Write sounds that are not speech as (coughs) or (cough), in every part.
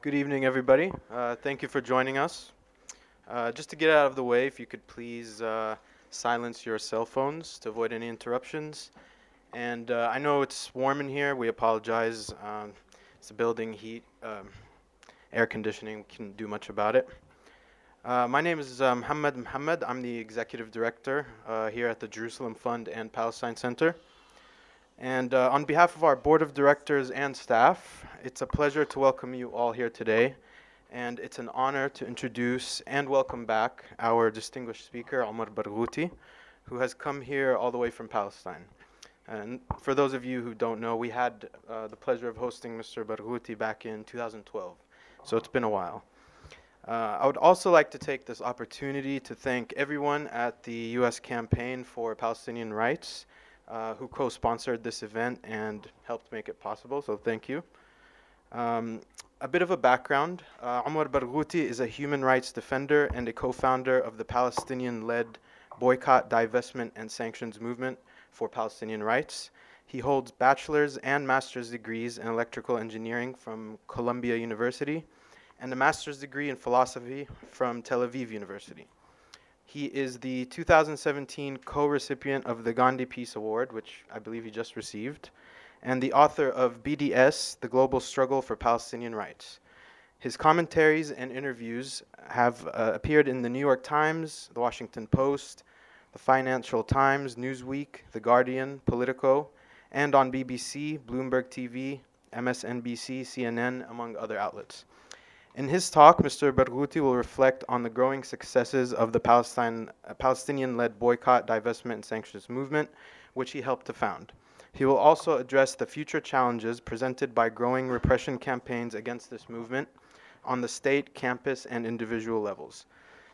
Good evening, everybody. Uh, thank you for joining us. Uh, just to get out of the way, if you could please uh, silence your cell phones to avoid any interruptions. And uh, I know it's warm in here. We apologize. Um, it's the building heat, um, air conditioning. We can't do much about it. Uh, my name is uh, Mohammed. Muhammad. I'm the executive director here at the Jerusalem Fund and Palestine Center. And uh, on behalf of our board of directors and staff, it's a pleasure to welcome you all here today. And it's an honor to introduce and welcome back our distinguished speaker, Omar Barghouti, who has come here all the way from Palestine. And for those of you who don't know, we had uh, the pleasure of hosting Mr. Barghouti back in 2012. So it's been a while. Uh, I would also like to take this opportunity to thank everyone at the U.S. Campaign for Palestinian Rights uh, who co-sponsored this event and helped make it possible, so thank you. Um, a bit of a background, uh, Omar Barghouti is a human rights defender and a co-founder of the Palestinian-led boycott, divestment, and sanctions movement for Palestinian rights. He holds bachelor's and master's degrees in electrical engineering from Columbia University and a master's degree in philosophy from Tel Aviv University. He is the 2017 co-recipient of the Gandhi Peace Award, which I believe he just received, and the author of BDS, The Global Struggle for Palestinian Rights. His commentaries and interviews have uh, appeared in the New York Times, the Washington Post, the Financial Times, Newsweek, The Guardian, Politico, and on BBC, Bloomberg TV, MSNBC, CNN, among other outlets. In his talk, Mr. Barghouti will reflect on the growing successes of the Palestine, uh, Palestinian-led boycott, divestment, and sanctions movement, which he helped to found. He will also address the future challenges presented by growing repression campaigns against this movement on the state, campus, and individual levels.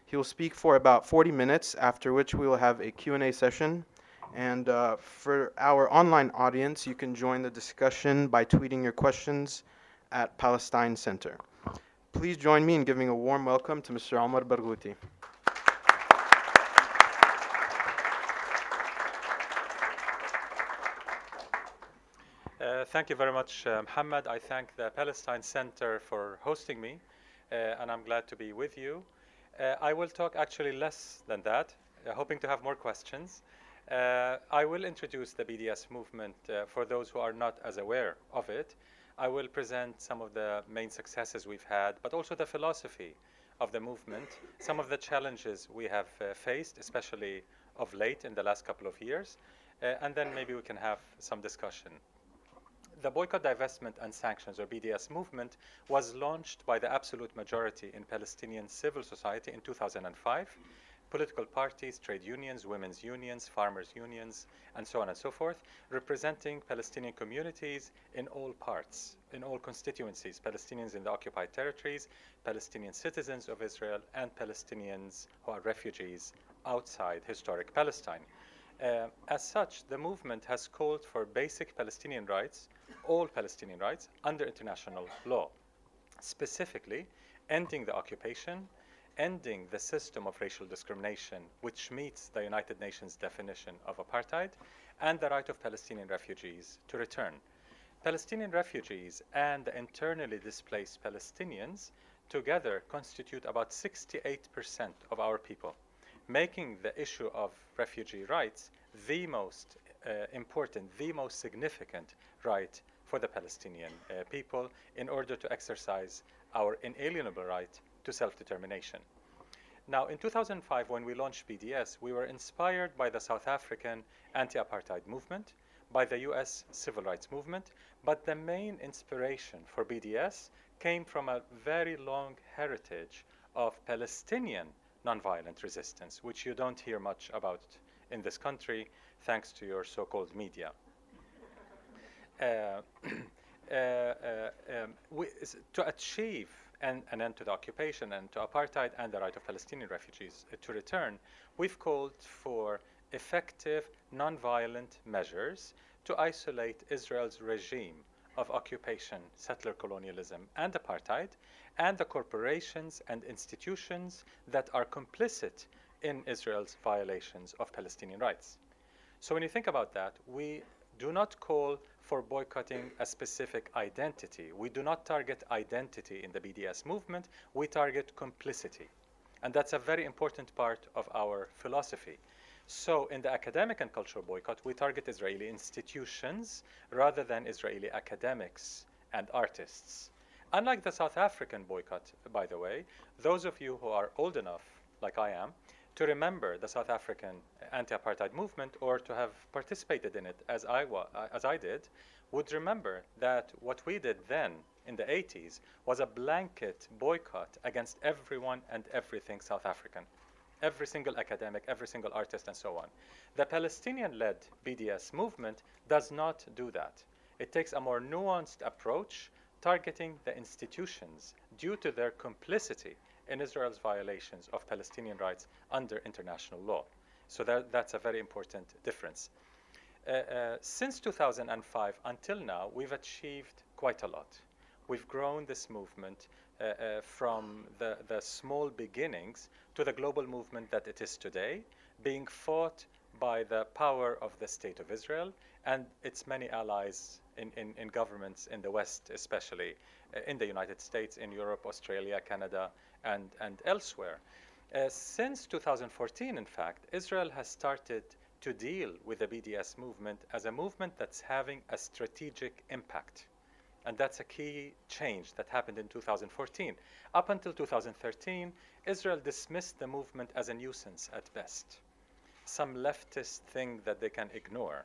He will speak for about 40 minutes, after which we will have a Q&A session. And uh, for our online audience, you can join the discussion by tweeting your questions at Palestine Center. Please join me in giving a warm welcome to Mr. Omar Barghouti. Uh, thank you very much, uh, Muhammad. I thank the Palestine Center for hosting me, uh, and I'm glad to be with you. Uh, I will talk actually less than that, uh, hoping to have more questions. I will introduce the BDS movement for those who are not as aware of it. I will present some of the main successes we've had, but also the philosophy of the movement, some of the challenges we have uh, faced, especially of late in the last couple of years, uh, and then maybe we can have some discussion the boycott, divestment, and sanctions, or BDS movement, was launched by the absolute majority in Palestinian civil society in 2005. Political parties, trade unions, women's unions, farmers' unions, and so on and so forth, representing Palestinian communities in all parts, in all constituencies Palestinians in the occupied territories, Palestinian citizens of Israel, and Palestinians who are refugees outside historic Palestine. Uh, as such, the movement has called for basic Palestinian rights all Palestinian rights under international law, specifically ending the occupation, ending the system of racial discrimination, which meets the United Nations definition of apartheid, and the right of Palestinian refugees to return. Palestinian refugees and internally displaced Palestinians together constitute about 68% of our people, making the issue of refugee rights the most uh, important, the most significant right for the Palestinian uh, people in order to exercise our inalienable right to self-determination. Now, in 2005, when we launched BDS, we were inspired by the South African anti-apartheid movement, by the US civil rights movement, but the main inspiration for BDS came from a very long heritage of Palestinian nonviolent resistance, which you don't hear much about in this country, thanks to your so-called media. Uh, (clears throat) uh, uh, um, we, to achieve an, an, end to the occupation and to apartheid and the right of Palestinian refugees uh, to return, we've called for effective nonviolent measures to isolate Israel's regime of occupation, settler colonialism, and apartheid, and the corporations and institutions that are complicit in Israel's violations of Palestinian rights. So when you think about that, we do not call for boycotting a specific identity. We do not target identity in the BDS movement, we target complicity. And that's a very important part of our philosophy. So, in the academic and cultural boycott, we target Israeli institutions rather than Israeli academics and artists. Unlike the South African boycott, by the way, those of you who are old enough, like I am, to remember the South African anti-apartheid movement or to have participated in it as I, wa- as I did, would remember that what we did then in the 80s was a blanket boycott against everyone and everything South African. Every single academic, every single artist, and so on. The Palestinian led BDS movement does not do that. It takes a more nuanced approach targeting the institutions due to their complicity in Israel's violations of Palestinian rights under international law. So that, that's a very important difference. Uh, uh, since 2005 until now, we've achieved quite a lot. We've grown this movement uh, uh, from the, the small beginnings to the global movement that it is today, being fought by the power of the State of Israel and its many allies in, in, in governments in the West, especially uh, in the United States, in Europe, Australia, Canada, and, and elsewhere. Uh, since 2014, in fact, Israel has started to deal with the BDS movement as a movement that's having a strategic impact. And that's a key change that happened in 2014. Up until 2013, Israel dismissed the movement as a nuisance at best, some leftist thing that they can ignore.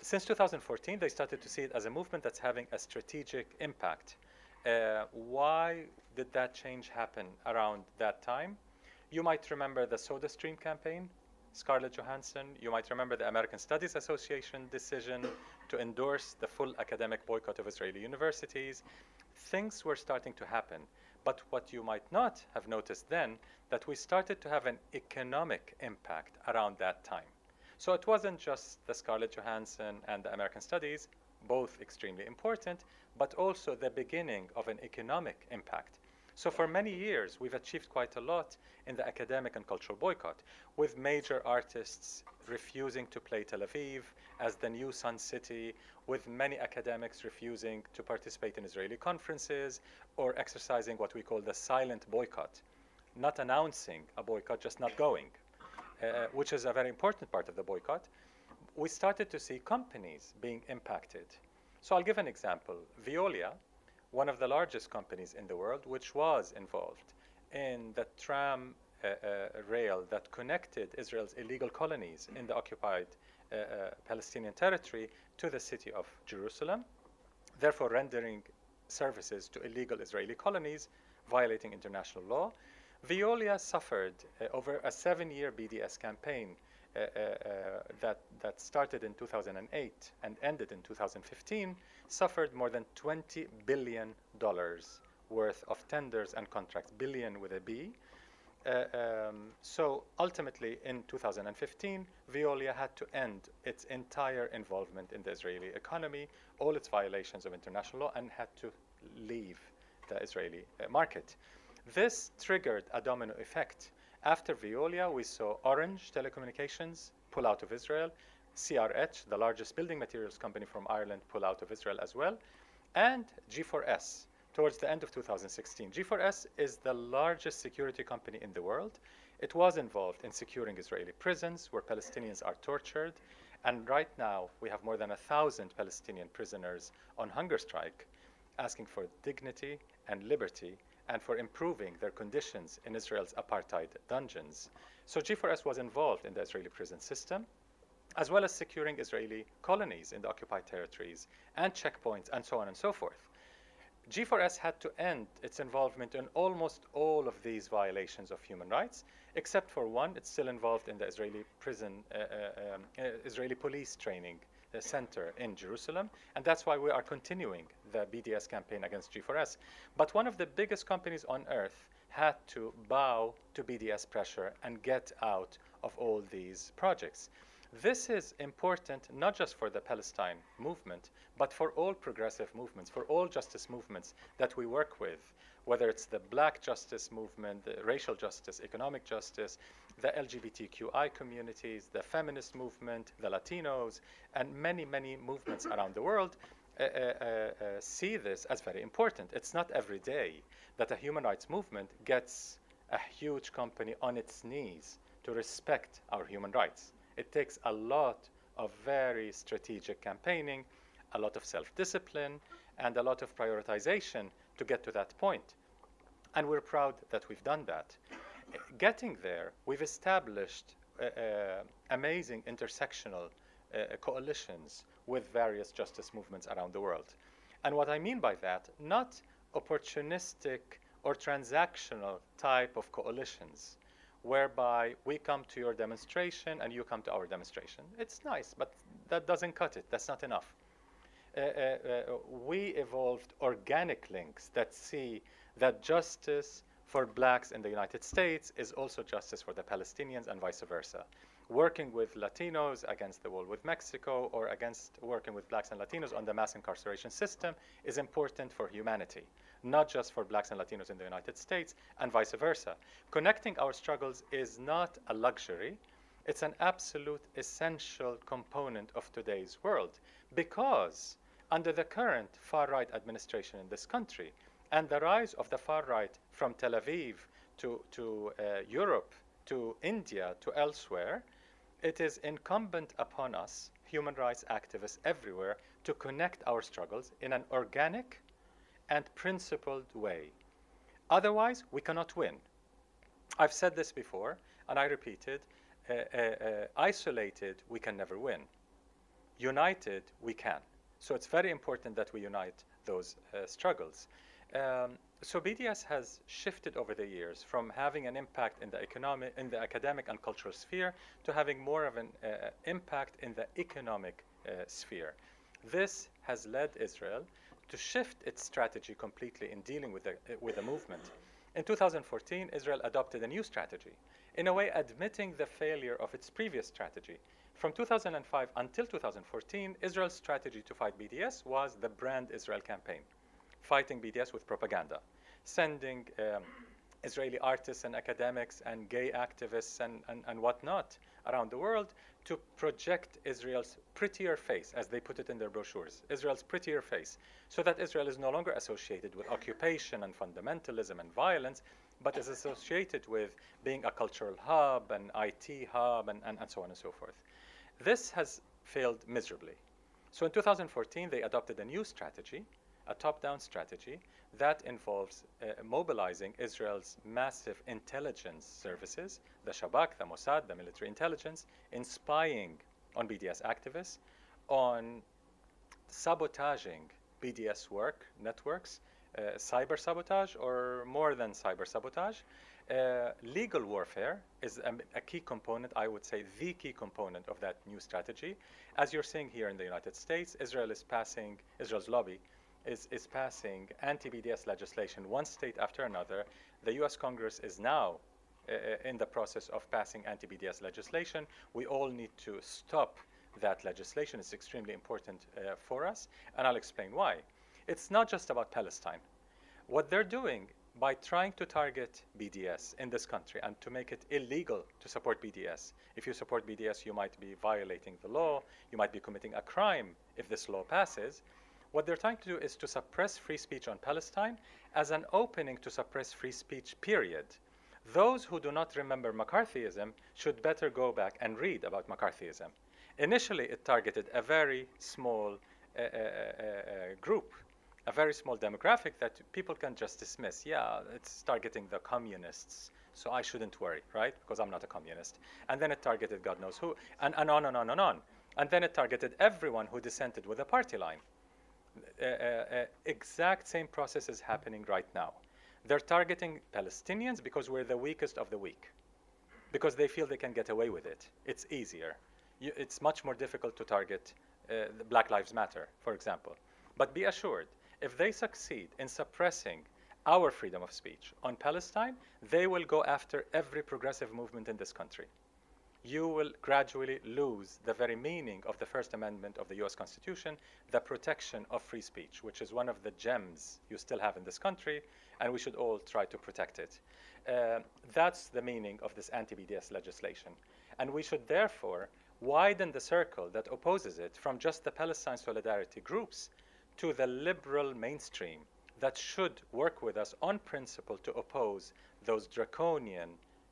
Since 2014, they started to see it as a movement that's having a strategic impact. Uh, why did that change happen around that time? You might remember the SodaStream campaign, Scarlett Johansson. You might remember the American Studies Association decision to endorse the full academic boycott of Israeli universities. Things were starting to happen. But what you might not have noticed then, that we started to have an economic impact around that time. So it wasn't just the Scarlett Johansson and the American Studies, both extremely important, but also the beginning of an economic impact. So for many years, we've achieved quite a lot in the academic and cultural boycott, with major artists refusing to play Tel Aviv as the new Sun City, with many academics refusing to participate in Israeli conferences or exercising what we call the silent boycott, not announcing a boycott, just not going, uh, which is a very important part of the boycott. We started to see companies being impacted. So I'll give an example. Veolia, one of the largest companies in the world, which was involved in the tram uh, uh, rail that connected Israel's illegal colonies in the occupied uh, uh, Palestinian territory to the city of Jerusalem, therefore rendering services to illegal Israeli colonies, violating international law. Veolia suffered uh, over a seven year BDS campaign that, that started in 2008 and ended in 2015 suffered more than 20 billion dollars worth of tenders and contracts, billion with a B. Uh, um, so ultimately, in 2015, Veolia had to end its entire involvement in the Israeli economy, all its violations of international law, and had to leave the Israeli uh, market. This triggered a domino effect after Veolia, we saw Orange Telecommunications pull out of Israel, CRH, the largest building materials company from Ireland, pull out of Israel as well, and G4S towards the end of 2016. G4S is the largest security company in the world. It was involved in securing Israeli prisons where Palestinians are tortured. And right now, we have more than a thousand Palestinian prisoners on hunger strike asking for dignity and liberty and for improving their conditions in Israel's apartheid dungeons. So G4S was involved in the Israeli prison system, as well as securing Israeli colonies in the occupied territories and checkpoints and so on and so forth. G4S had to end its involvement in almost all of these violations of human rights, except for one. It's still involved in the Israeli prison, uh, uh, um, uh, Israeli police training center in Jerusalem, and that's why we are continuing the BDS campaign against G4S. But one of the biggest companies on earth had to bow to BDS pressure and get out of all these projects. This is important not just for the Palestine movement, but for all progressive movements, for all justice movements that we work with, whether it's the black justice movement, the racial justice, economic justice, the LGBTQI communities, the feminist movement, the Latinos, and many, many movements around the world uh, uh, uh, uh, see this as very important. It's not every day that a human rights movement gets a huge company on its knees to respect our human rights. It takes a lot of very strategic campaigning, a lot of self discipline, and a lot of prioritization to get to that point. And we're proud that we've done that. Getting there, we've established uh, uh, amazing intersectional uh, coalitions with various justice movements around the world. And what I mean by that, not opportunistic or transactional type of coalitions whereby we come to your demonstration and you come to our demonstration. It's nice, but that doesn't cut it. That's not enough. Uh, uh, uh, we evolved organic links that see that justice for blacks in the United States is also justice for the Palestinians and vice versa working with Latinos against the wall with Mexico or against working with blacks and Latinos on the mass incarceration system is important for humanity, not just for blacks and Latinos in the United States and vice versa. Connecting our struggles is not a luxury, it's an absolute essential component of today's world because under the current far right administration in this country and the rise of the far right from Tel Aviv to, to uh, Europe to India to elsewhere, it is incumbent upon us, human rights activists everywhere, to connect our struggles in an organic and principled way. Otherwise, we cannot win. I've said this before, and I repeat it uh, uh, uh, isolated, we can never win. United, we can. So it's very important that we unite those uh, struggles. Um, so BDS has shifted over the years from having an impact in the economic, in the academic and cultural sphere to having more of an uh, impact in the economic uh, sphere. This has led Israel to shift its strategy completely in dealing with the, uh, with the movement. In 2014, Israel adopted a new strategy, in a way admitting the failure of its previous strategy. From 2005 until 2014, Israel's strategy to fight BDS was the Brand Israel campaign fighting BDS with propaganda, sending um, Israeli artists and academics and gay activists and, and, and whatnot around the world to project Israel's prettier face, as they put it in their brochures, Israel's prettier face, so that Israel is no longer associated with occupation and fundamentalism and violence, but is associated with being a cultural hub, an IT hub, and, and, and so on and so forth. This has failed miserably. So in 2014, they adopted a new strategy a top down strategy that involves uh, mobilizing Israel's massive intelligence services, the Shabak, the Mossad, the military intelligence, in spying on BDS activists, on sabotaging BDS work networks, uh, cyber sabotage, or more than cyber sabotage. Uh, legal warfare is a, a, key component, I would say the key component of that new strategy. As you're seeing here in the United States, Israel is passing, Israel's lobby is, is passing anti-BDS legislation one state after another. The U.S. Congress is now uh, uh in the process of passing anti-BDS legislation. We all need to stop that legislation. It's extremely important uh, for us, and I'll explain why. It's not just about Palestine. What they're doing by trying to target BDS in this country and to make it illegal to support BDS. If you support BDS, you might be violating the law, you might be committing a crime if this law passes. What they're trying to do is to suppress free speech on Palestine as an opening to suppress free speech, period. Those who do not remember McCarthyism should better go back and read about McCarthyism. Initially, it targeted a very small uh, uh, uh, group, a very small demographic that people can just dismiss. Yeah, it's targeting the communists, so I shouldn't worry, right? Because I'm not a communist. And then it targeted God knows who, and, and on and on and on. And then it targeted everyone who dissented with the party line. Uh, uh, uh, exact same process is happening right now. They're targeting Palestinians because we're the weakest of the weak, because they feel they can get away with it. It's easier. You, it's much more difficult to target uh, Black Lives Matter, for example. But be assured, if they succeed in suppressing our freedom of speech on Palestine, they will go after every progressive movement in this country. You will gradually lose the very meaning of the First Amendment of the US Constitution, the protection of free speech, which is one of the gems you still have in this country, and we should all try to protect it. Uh, that's the meaning of this anti BDS legislation. And we should therefore widen the circle that opposes it from just the Palestine solidarity groups to the liberal mainstream that should work with us on principle to oppose those draconian,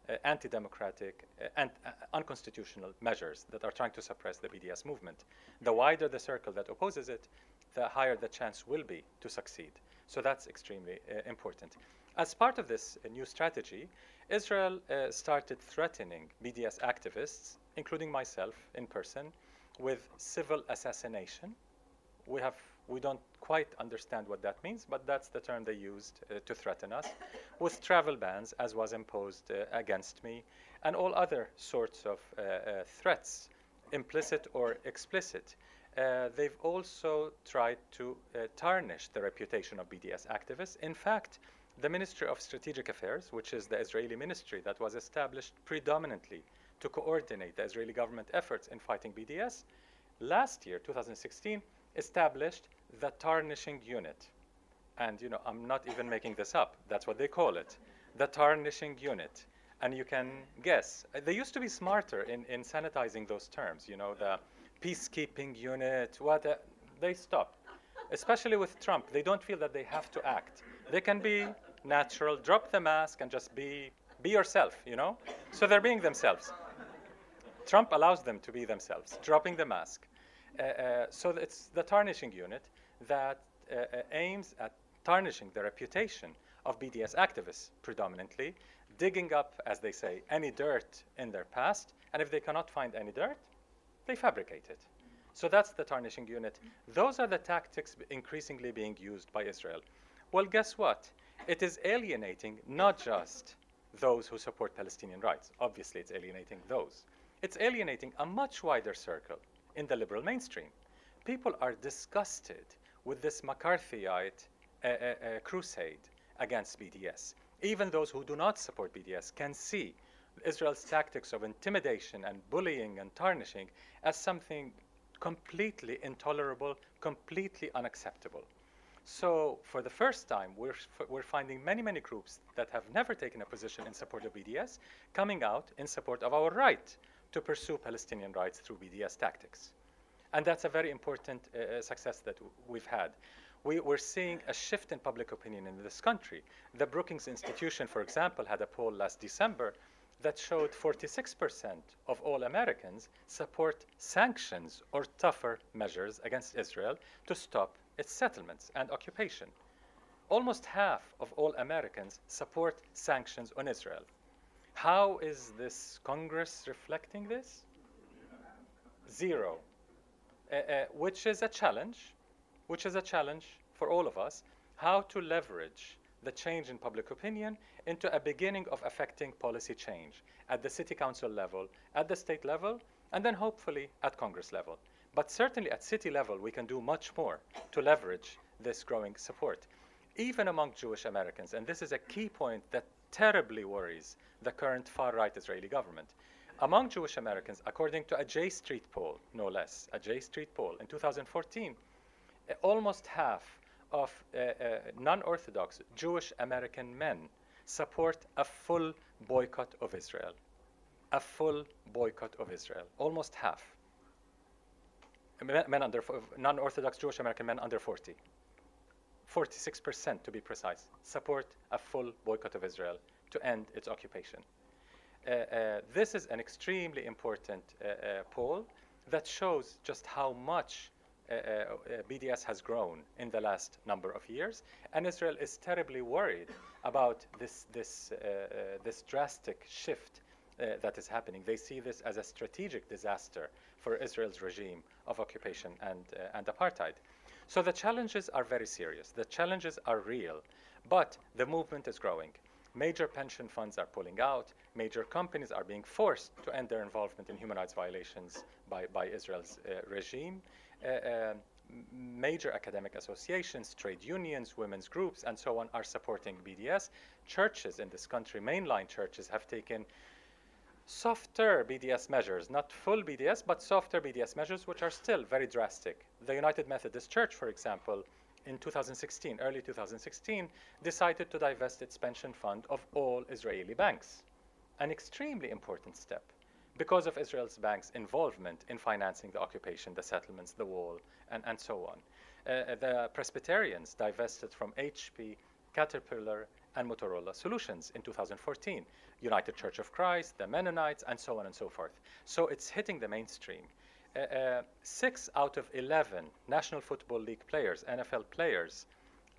uh, anti democratic, uh, and uh, unconstitutional measures that are trying to suppress the BDS movement. The wider the circle that opposes it, the higher the chance will be to succeed. So that's extremely important. As part of this new strategy, Israel started threatening BDS activists, including myself in person, with civil assassination. We have we don't quite understand what that means, but that's the term they used uh, to threaten us, with travel bans, as was imposed uh, against me, and all other sorts of uh, uh threats, implicit or explicit. Uh, they've also tried to uh, tarnish the reputation of BDS activists. In fact, the Ministry of Strategic Affairs, which is the Israeli ministry that was established predominantly to coordinate the Israeli government efforts in fighting BDS, last year, 2016, established the tarnishing unit. And you know, I'm not even making this up. That's what they call it, the tarnishing unit. And you can guess. Uh, they used to be smarter in, in sanitizing those terms. You know, the peacekeeping unit. What uh, they stopped. Especially with Trump, they don't feel that they have to act. They can be natural, drop the mask, and just be be yourself. You know. So they're being themselves. Trump allows them to be themselves, dropping the mask. Uh, uh, so it's the tarnishing unit that uh, aims at tarnishing the reputation of BDS activists predominantly, digging up, as they say, any dirt in their past, and if they cannot find any dirt, they fabricate it. So that's the tarnishing unit. Those are the tactics increasingly being used by Israel. Well, guess what? It is alienating not just those who support Palestinian rights. Obviously, it's alienating those. It's alienating a much wider circle in the liberal mainstream. People are disgusted with this McCarthyite uh, uh, uh, crusade against BDS. Even those who do not support BDS can see Israel's tactics of intimidation and bullying and tarnishing as something completely intolerable, completely unacceptable. So, for the first time, we're, we're finding many, many groups that have never taken a position in support of BDS coming out in support of our right to pursue Palestinian rights through BDS tactics. And that's a very important uh, uh success that we've had. We, are seeing a shift in public opinion in this country. The Brookings Institution, for example, had a poll last December that showed 46% of all Americans support sanctions or tougher measures against Israel to stop its settlements and occupation. Almost half of all Americans support sanctions on Israel. How is this Congress reflecting this? Zero. Uh, uh, which is a challenge, which is a challenge for all of us, how to leverage the change in public opinion into a beginning of affecting policy change at the city council level, at the state level, and then hopefully at Congress level. But certainly at city level, we can do much more to leverage this growing support. Even among Jewish Americans, and this is a key point that terribly worries the current far right Israeli government. Among Jewish Americans, according to a J Street poll, no less, a J Street poll in 2014, eh, almost half of uh, uh, non Orthodox Jewish American men support a full boycott of Israel. A full boycott of Israel. Almost half. Men, men under non Orthodox Jewish American men under 40. 46% to be precise, support a full boycott of Israel to end its occupation. Uh, uh, this is an extremely important uh, uh poll that shows just how much uh, uh, BDS has grown in the last number of years, and Israel is terribly worried about this, this, this drastic shift that is happening. They see this as a strategic disaster for Israel's regime of occupation and, and apartheid. So the challenges are very serious. The challenges are real, but the movement is growing. Major pension funds are pulling out. Major companies are being forced to end their involvement in human rights violations by, by Israel's uh, regime. Uh, uh, major academic associations, trade unions, women's groups, and so on are supporting BDS. Churches in this country, mainline churches, have taken softer BDS measures, not full BDS, but softer BDS measures, which are still very drastic. The United Methodist Church, for example, in 2016, early 2016, decided to divest its pension fund of all Israeli banks. An extremely important step because of Israel's banks' involvement in financing the occupation, the settlements, the wall, and, and so on. Uh, the Presbyterians divested from HP, Caterpillar, and Motorola Solutions in 2014, United Church of Christ, the Mennonites, and so on and so forth. So it's hitting the mainstream. Uh, uh, six out of 11 National Football League players, NFL players,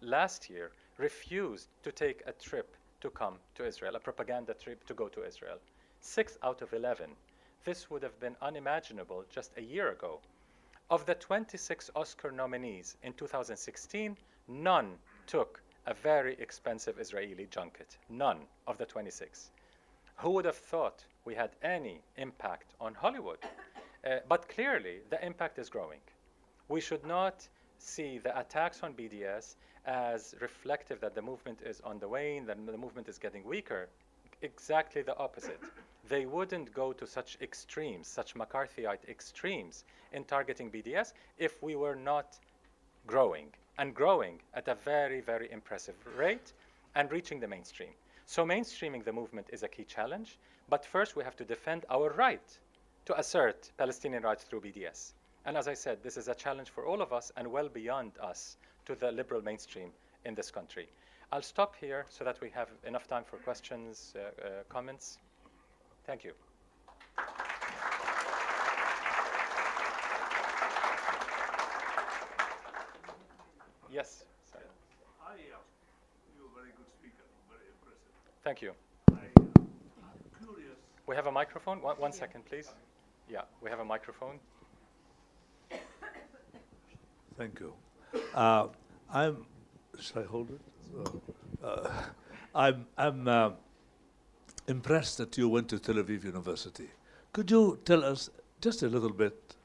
last year refused to take a trip to come to Israel, a propaganda trip to go to Israel. Six out of 11. This would have been unimaginable just a year ago. Of the 26 Oscar nominees in 2016, none took a very expensive Israeli junket. None of the 26. Who would have thought we had any impact on Hollywood? (coughs) Uh, but clearly, the impact is growing. We should not see the attacks on BDS as reflective that the movement is on the wane, that the movement is getting weaker. Exactly the opposite. They wouldn't go to such extremes, such McCarthyite extremes in targeting BDS if we were not growing and growing at a very, very impressive rate and reaching the mainstream. So, mainstreaming the movement is a key challenge, but first we have to defend our right to assert Palestinian rights through BDS. And as I said, this is a challenge for all of us and well beyond us to the liberal mainstream in this country. I'll stop here so that we have enough time for questions, uh, uh, comments. Thank you. Yes. Sorry. I, uh, you're a very good speaker, very impressive. Thank you. I, uh, I'm curious. We have a microphone. One, one second, please. Yeah, we have a microphone. (coughs) Thank you. Uh, I'm. Should I hold it? Uh, I'm. I'm uh, impressed that you went to Tel Aviv University. Could you tell us just a little bit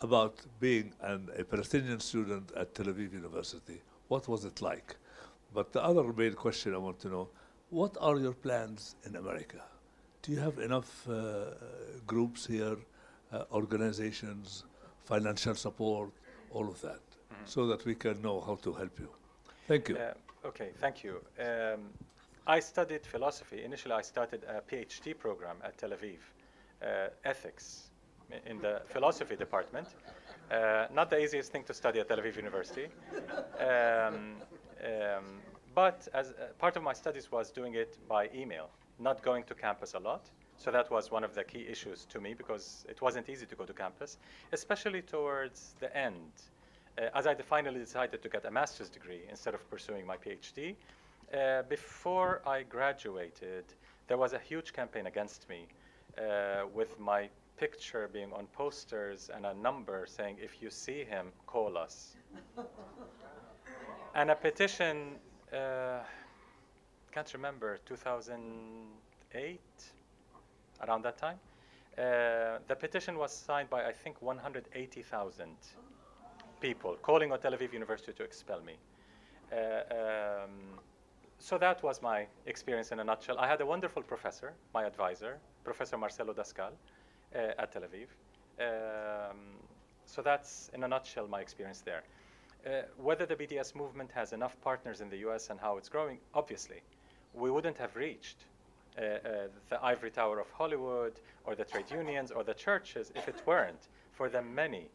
about being an, a Palestinian student at Tel Aviv University? What was it like? But the other main question I want to know: What are your plans in America? Do you have enough uh, groups here, uh, organizations, financial support, all of that, so that we can know how to help you? Thank you. Uh, okay, thank you. Um, I studied philosophy. Initially, I started a PhD program at Tel Aviv, uh, ethics, in the philosophy department. Uh, not the easiest thing to study at Tel Aviv University. Um, um, but as uh, part of my studies was doing it by email, not going to campus a lot. So that was one of the key issues to me because it wasn't easy to go to campus, especially towards the end. Uh, as I finally decided to get a master's degree instead of pursuing my PhD, uh, before I graduated, there was a huge campaign against me uh, with my picture being on posters and a number saying, if you see him, call us. (laughs) and a petition, uh, can't remember, 2008, around that time. Uh, the petition was signed by, I think, 180,000 people calling on Tel Aviv University to expel me. Uh, um, so that was my experience in a nutshell. I had a wonderful professor, my advisor, Professor Marcelo Dascal, uh, at Tel Aviv. Um, so that's, in a nutshell, my experience there. Uh, whether the BDS movement has enough partners in the US and how it's growing, obviously, we wouldn't have reached uh, uh, the ivory tower of Hollywood or the trade unions or the churches if it weren't for the many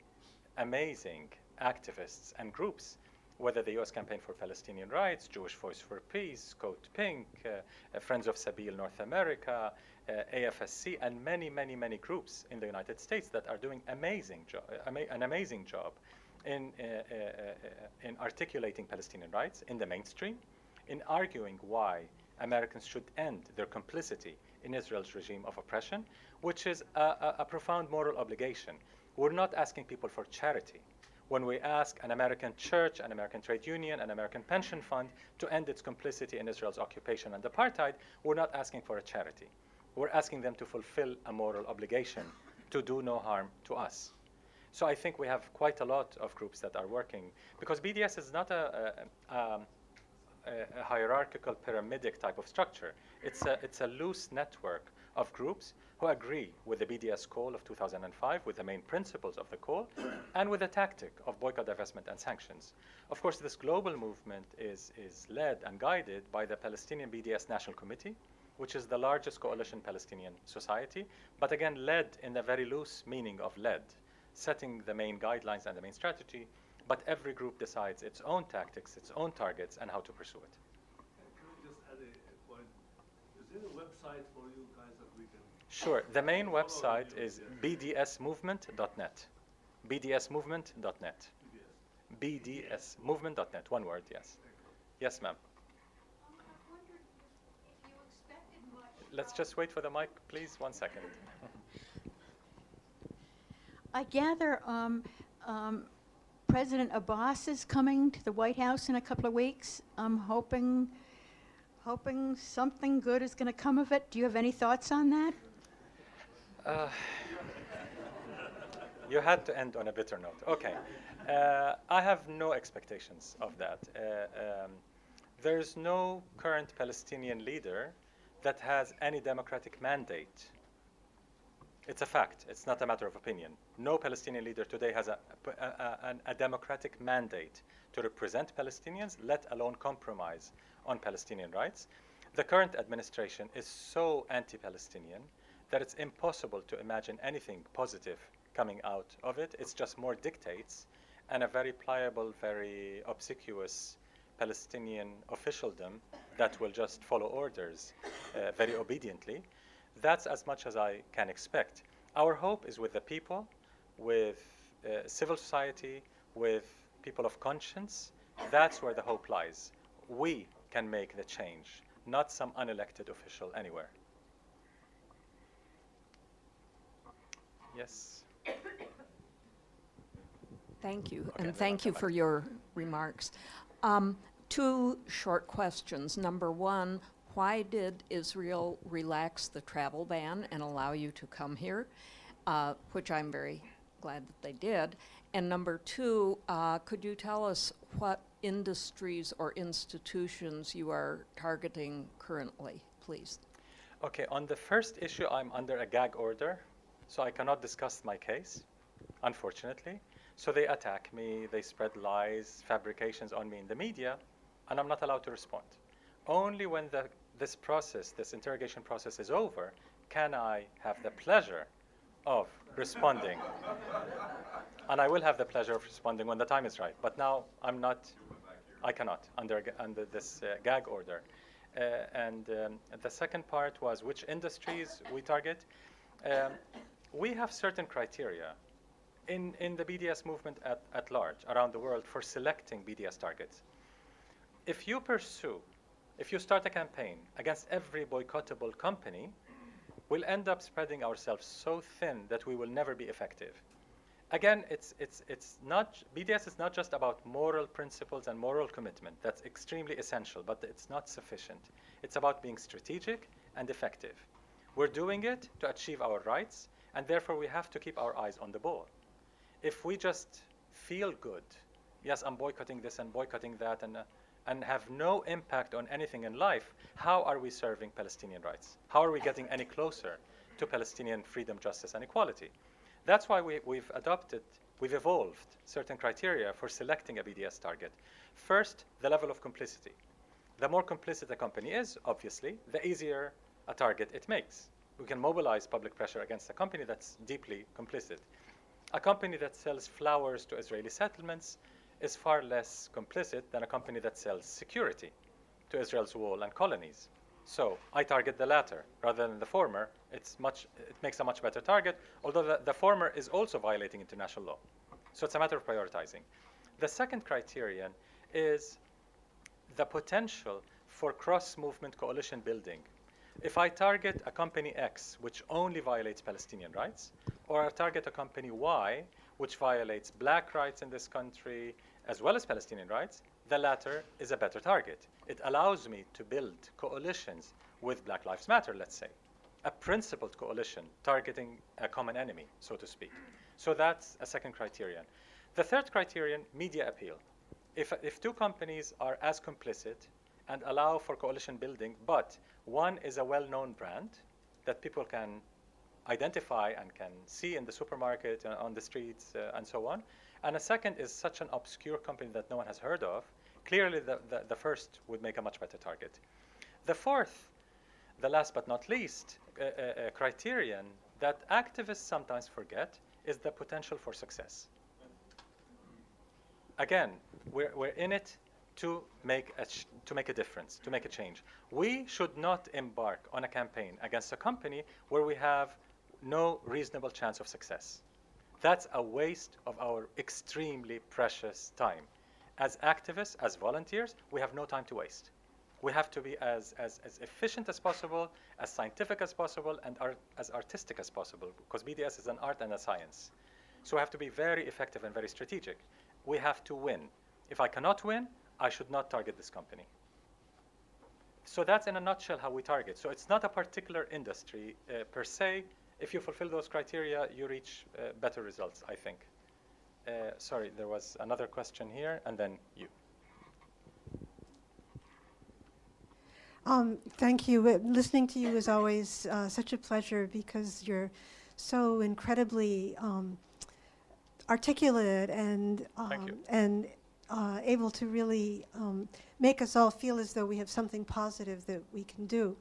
amazing activists and groups, whether the US Campaign for Palestinian Rights, Jewish Voice for Peace, Code Pink, uh, uh, Friends of Sabeel North America, uh, AFSC, and many, many, many groups in the United States that are doing amazing jo- uh, ama- an amazing job in, uh, in articulating Palestinian rights in the mainstream, in arguing why Americans should end their complicity in Israel's regime of oppression, which is a, a, a profound moral obligation. We're not asking people for charity. When we ask an American church, an American trade union, an American pension fund to end its complicity in Israel's occupation and apartheid, we're not asking for a charity. We're asking them to fulfill a moral obligation to do no harm to us. So I think we have quite a lot of groups that are working because BDS is not a, a, um, a, a hierarchical pyramidic type of structure. It's a, it's a loose network of groups who agree with the BDS call of 2005, with the main principles of the call, (coughs) and with the tactic of boycott, divestment, and sanctions. Of course, this global movement is, is led and guided by the Palestinian BDS National Committee, which is the largest coalition Palestinian society, but again, led in the very loose meaning of led, setting the main guidelines and the main strategy, but every group decides its own tactics, its own targets, and how to pursue it. Can we just add a point? Is there a website for you guys that we can? Sure. The main website is bdsmovement.net. bdsmovement.net. bdsmovement.net. One word, yes. Yes, ma'am. Let's just wait for the mic, please. One second. I gather um, um, President Abbas is coming to the White House in a couple of weeks. I'm hoping, hoping something good is going to come of it. Do you have any thoughts on that? Uh, (sighs) you had to end on a bitter note. Okay. Uh, I have no expectations of that. Uh, um, there's no current Palestinian leader that has any democratic mandate. It's a fact. It's not a matter of opinion. No Palestinian leader today has a, a, a, a democratic mandate to represent Palestinians, let alone compromise on Palestinian rights. The current administration is so anti Palestinian that it's impossible to imagine anything positive coming out of it. It's just more dictates and a very pliable, very obsequious Palestinian officialdom that will just follow orders uh, very obediently. That's as much as I can expect. Our hope is with the people, with uh, civil society, with people of conscience. That's where the hope lies. We can make the change, not some unelected official anywhere. Yes. Thank you, Okay, and thank you for your remarks. Um, Two short questions. Number one, why did Israel relax the travel ban and allow you to come here? Uh, Which I'm very glad that they did. And number two, uh, could you tell us what industries or institutions you are targeting currently, please? Okay, on the first issue, I'm under a gag order, so I cannot discuss my case, unfortunately. So they attack me, they spread lies, fabrications on me in the media, and I'm not allowed to respond. Only when the, this process, this interrogation process is over, can I have the pleasure of responding. and I will have the pleasure of responding when the time is right. But now I'm not, I cannot under, under this uh, gag order. Uh, and um, the second part was which industries we target. Um, we have certain criteria in, in the BDS movement at, at large around the world for selecting BDS targets. If you pursue, if you start a campaign against every boycottable company, we'll end up spreading ourselves so thin that we will never be effective. Again, it's, it's, it's not, BDS is not just about moral principles and moral commitment. That's extremely essential, but it's not sufficient. It's about being strategic and effective. We're doing it to achieve our rights, and therefore we have to keep our eyes on the ball. If we just feel good, yes, I'm boycotting this and boycotting that, and, uh, and have no impact on anything in life, how are we serving Palestinian rights? How are we getting any closer to Palestinian freedom, justice, and equality? That's why we, we've adopted, we've evolved certain criteria for selecting a BDS target. First, the level of complicity. The more complicit a company is, obviously, the easier a target it makes. We can mobilize public pressure against a company that's deeply complicit. A company that sells flowers to Israeli settlements is far less complicit than a company that sells security to Israel's wall and colonies. So I target the latter rather than the former. It's much, it makes a much better target, although the, the former is also violating international law. So it's a matter of prioritizing. The second criterion is the potential for cross movement coalition building. If I target a company X, which only violates Palestinian rights, or I target a company Y, which violates black rights in this country as well as Palestinian rights, the latter is a better target. It allows me to build coalitions with Black Lives Matter, let's say, a principled coalition targeting a common enemy, so to speak. So that's a second criterion. The third criterion, media appeal. If, if two companies are as complicit and allow for coalition building, but one is a well known brand, that people can identify and can see in the supermarket, uh, on the streets, uh, and so on. And a second is such an obscure company that no one has heard of. Clearly, the, the, the first would make a much better target. The fourth, the last but not least, uh, uh, uh, criterion that activists sometimes forget is the potential for success. Again, we're, we're in it to make, a to make a difference, to make a change. We should not embark on a campaign against a company where we have no reasonable chance of success. That's a waste of our extremely precious time. As activists, as volunteers, we have no time to waste. We have to be as, as, as efficient as possible, as scientific as possible, and art, as artistic as possible, because BDS is an art and a science. So we have to be very effective and very strategic. We have to win. If I cannot win, I should not target this company. So that's in a nutshell how we target. So it's not a particular industry uh, per se. If you fulfill those criteria, you reach uh, better results, I think. Uh, sorry, there was another question here, and then you. Um, thank you. Uh, Listening to you is always uh, such a pleasure because you're so incredibly um, articulate and Thank you. um, and uh, able to really um, make us all feel as though we have something positive that we can do.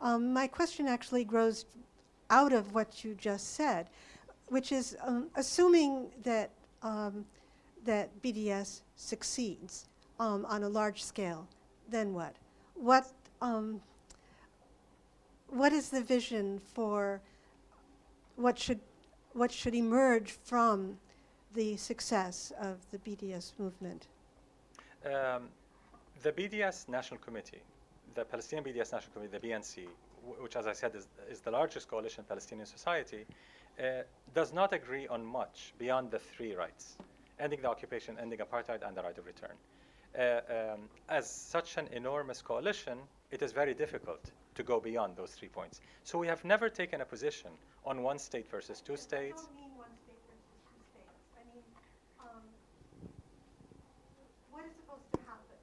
Um, my question actually grows out of what you just said, which is um, assuming that um, that BDS succeeds um, on a large scale, then what? What um, what is the vision for what should what should emerge from the success of the BDS movement? Um, the BDS National Committee, the Palestinian BDS National Committee, the BNC, wh- which, as I said, is, is the largest coalition in Palestinian society, uh, does not agree on much beyond the three rights ending the occupation, ending apartheid, and the right of return. Uh, um, as such an enormous coalition, it is very difficult to go beyond those three points. So we have never taken a position on one state versus two states. mean one state versus two states. I mean, um, what is supposed to happen?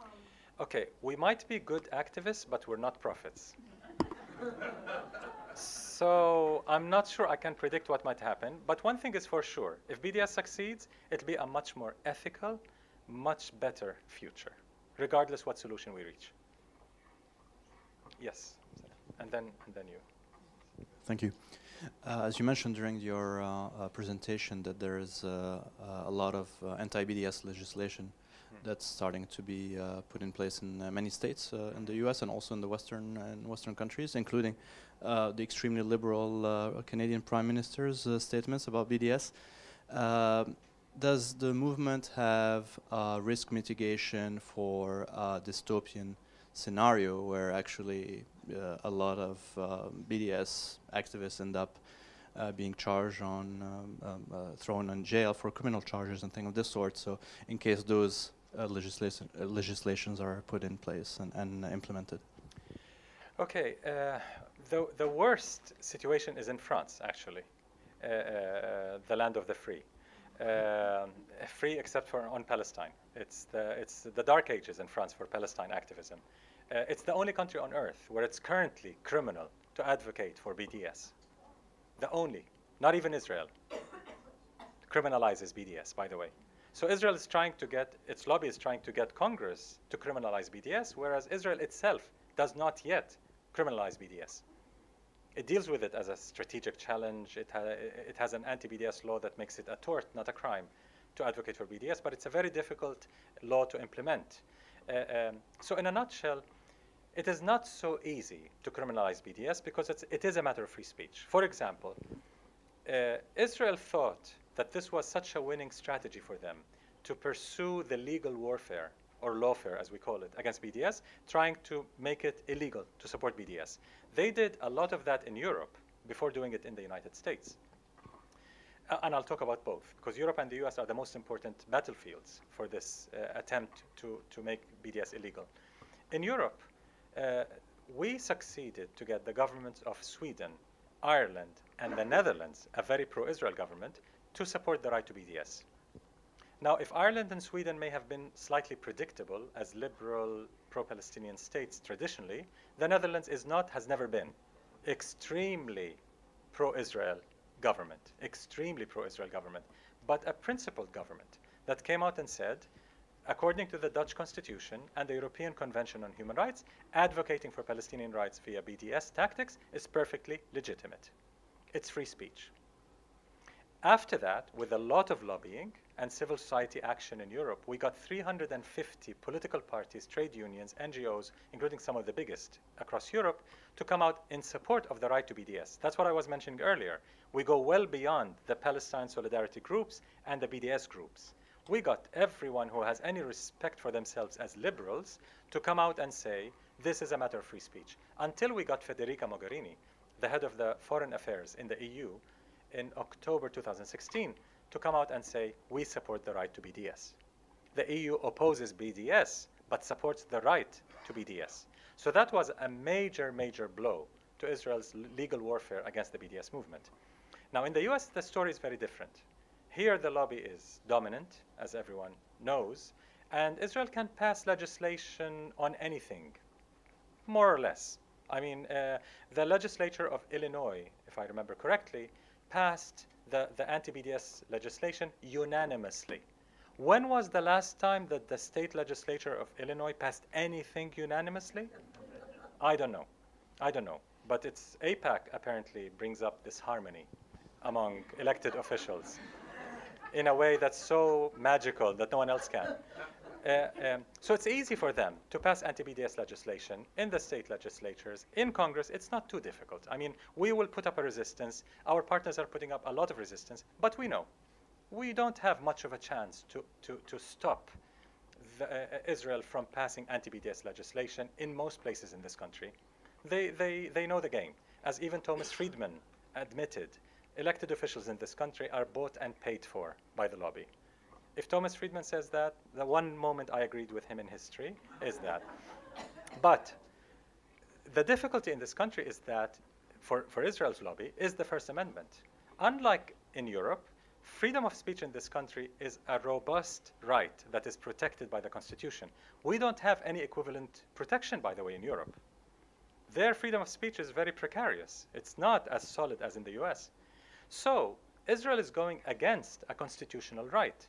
Um, Okay, we might be good activists, but we're not prophets. so I'm not sure I can predict what might happen, but one thing is for sure if BDS succeeds, it'll be a much more ethical, much better future, regardless what solution we reach. Yes, and then, and then you. Thank you. Uh, as you mentioned during your uh, uh, presentation, that there is uh, uh, a lot of uh, anti-BDS legislation that's starting to be uh, put in place in uh, many states uh, in the U.S. and also in the Western and Western countries, including uh, the extremely liberal uh, Canadian Prime Minister's uh, statements about BDS. Does the movement have uh, risk mitigation for a dystopian scenario where actually uh, a lot of um, BDS activists end up uh, being charged on, um, um, uh, thrown in jail for criminal charges and things of this sort. So, in case those uh, legislation, uh, legislations are put in place and, and implemented. Okay, uh, the, the worst situation is in France, actually, uh, uh, the land of the free. Um, free except for on Palestine. It's the, it's the dark ages in France for Palestine activism. It's the only country on earth where it's currently criminal to advocate for BDS. The only, not even Israel, (coughs) criminalizes BDS, by the way. So Israel is trying to get, its lobby is trying to get Congress to criminalize BDS, whereas Israel itself does not yet criminalize BDS. It deals with it as a strategic challenge. It, ha- it has an anti BDS law that makes it a tort, not a crime, to advocate for BDS, but it's a very difficult law to implement. Uh, um, so, in a nutshell, it is not so easy to criminalize BDS because it's, it is a matter of free speech. For example, uh, Israel thought that this was such a winning strategy for them to pursue the legal warfare or lawfare, as we call it, against BDS, trying to make it illegal to support BDS. They did a lot of that in Europe before doing it in the United States. Uh, and I'll talk about both, because Europe and the US are the most important battlefields for this uh, attempt to, to make BDS illegal. In Europe, uh, we succeeded to get the governments of Sweden, Ireland, and the Netherlands, a very pro Israel government, to support the right to BDS. Now, if Ireland and Sweden may have been slightly predictable as liberal pro Palestinian states traditionally, the Netherlands is not, has never been. extremely pro-Israel government, extremely pro-Israel government, but a principled government that came out and said, according to the Dutch Constitution and the European Convention on Human Rights, advocating for Palestinian rights via BDS tactics is perfectly legitimate. It's free speech. After that, with a lot of lobbying and civil society action in Europe, we got 350 political parties, trade unions, NGOs, including some of the biggest across Europe, to come out in support of the right to BDS. That's what I was mentioning earlier. We go well beyond the Palestine solidarity groups and the BDS groups. We got everyone who has any respect for themselves as liberals to come out and say, this is a matter of free speech. Until we got Federica Mogherini, the head of the foreign affairs in the EU, in October 2016 to come out and say, we support the right to BDS. The EU opposes BDS, but supports the right to BDS. So that was a major, major blow to Israel's legal warfare against the BDS movement. Now, in the US, the story is very different. Here, the lobby is dominant, as everyone knows, and Israel can pass legislation on anything, more or less. I mean, uh, the legislature of Illinois, if I remember correctly, passed the, the anti-BDS legislation unanimously. When was the last time that the state legislature of Illinois passed anything unanimously? I don't know. I don't know. But it's AIPAC apparently brings up this harmony among elected officials in a way that's so magical that no one else can. Uh, um, so it's easy for them to pass anti-BDS legislation in the state legislatures, in Congress. It's not too difficult. I mean, we will put up a resistance. Our partners are putting up a lot of resistance, but we know we don't have much of a chance to, to, to stop the, uh, Israel from passing anti-BDS legislation in most places in this country. They, they, they know the game. As even Thomas Friedman admitted, elected officials in this country are bought and paid for by the lobby. If Thomas Friedman says that, the one moment I agreed with him in history is that. But the difficulty in this country is that, for, for Israel's lobby, is the First Amendment. Unlike in Europe, freedom of speech in this country is a robust right that is protected by the Constitution. We don't have any equivalent protection, by the way, in Europe. Their freedom of speech is very precarious. It's not as solid as in the US. So, Israel is going against a constitutional right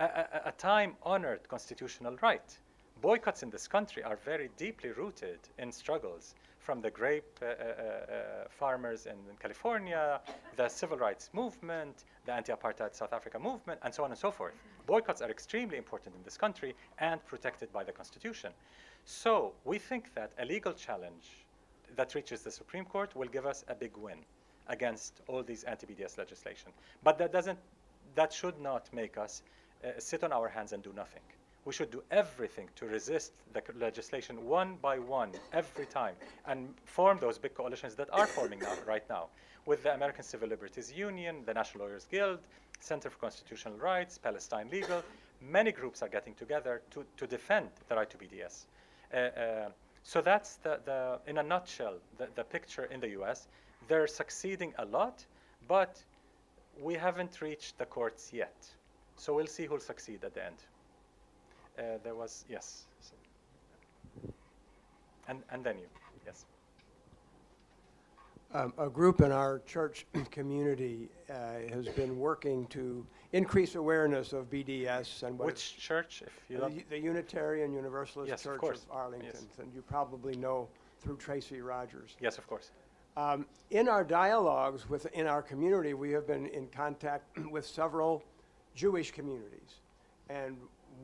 a, a, a time-honored constitutional right. Boycotts in this country are very deeply rooted in struggles from the grape uh, uh, uh, farmers in, in, California, the civil rights movement, the anti-apartheid South Africa movement, and so on and so forth. Boycotts are extremely important in this country and protected by the Constitution. So we think that a legal challenge that reaches the Supreme Court will give us a big win against all these anti-BDS legislation. But that doesn't, that should not make us uh, sit on our hands and do nothing. We should do everything to resist the legislation one by one, every time, and form those big coalitions that are forming now, right now, with the American Civil Liberties Union, the National Lawyers Guild, Center for Constitutional Rights, Palestine Legal. Many groups are getting together to, to defend the right to BDS. Uh, uh, so that's the, the, in a nutshell, the, the picture in the US. They're succeeding a lot, but we haven't reached the courts yet. So we'll see who'll succeed at the end. Uh, there was, yes. And, and then you, yes. Um, a group in our church (clears throat) community uh, has been working to increase awareness of BDS and what which church, if you the, the, Unitarian Universalist yes, Church of, of Arlington, yes. and you probably know through Tracy Rogers. Yes, of course. Um, in our dialogues within our community, we have been in contact (clears throat) with several Jewish communities. And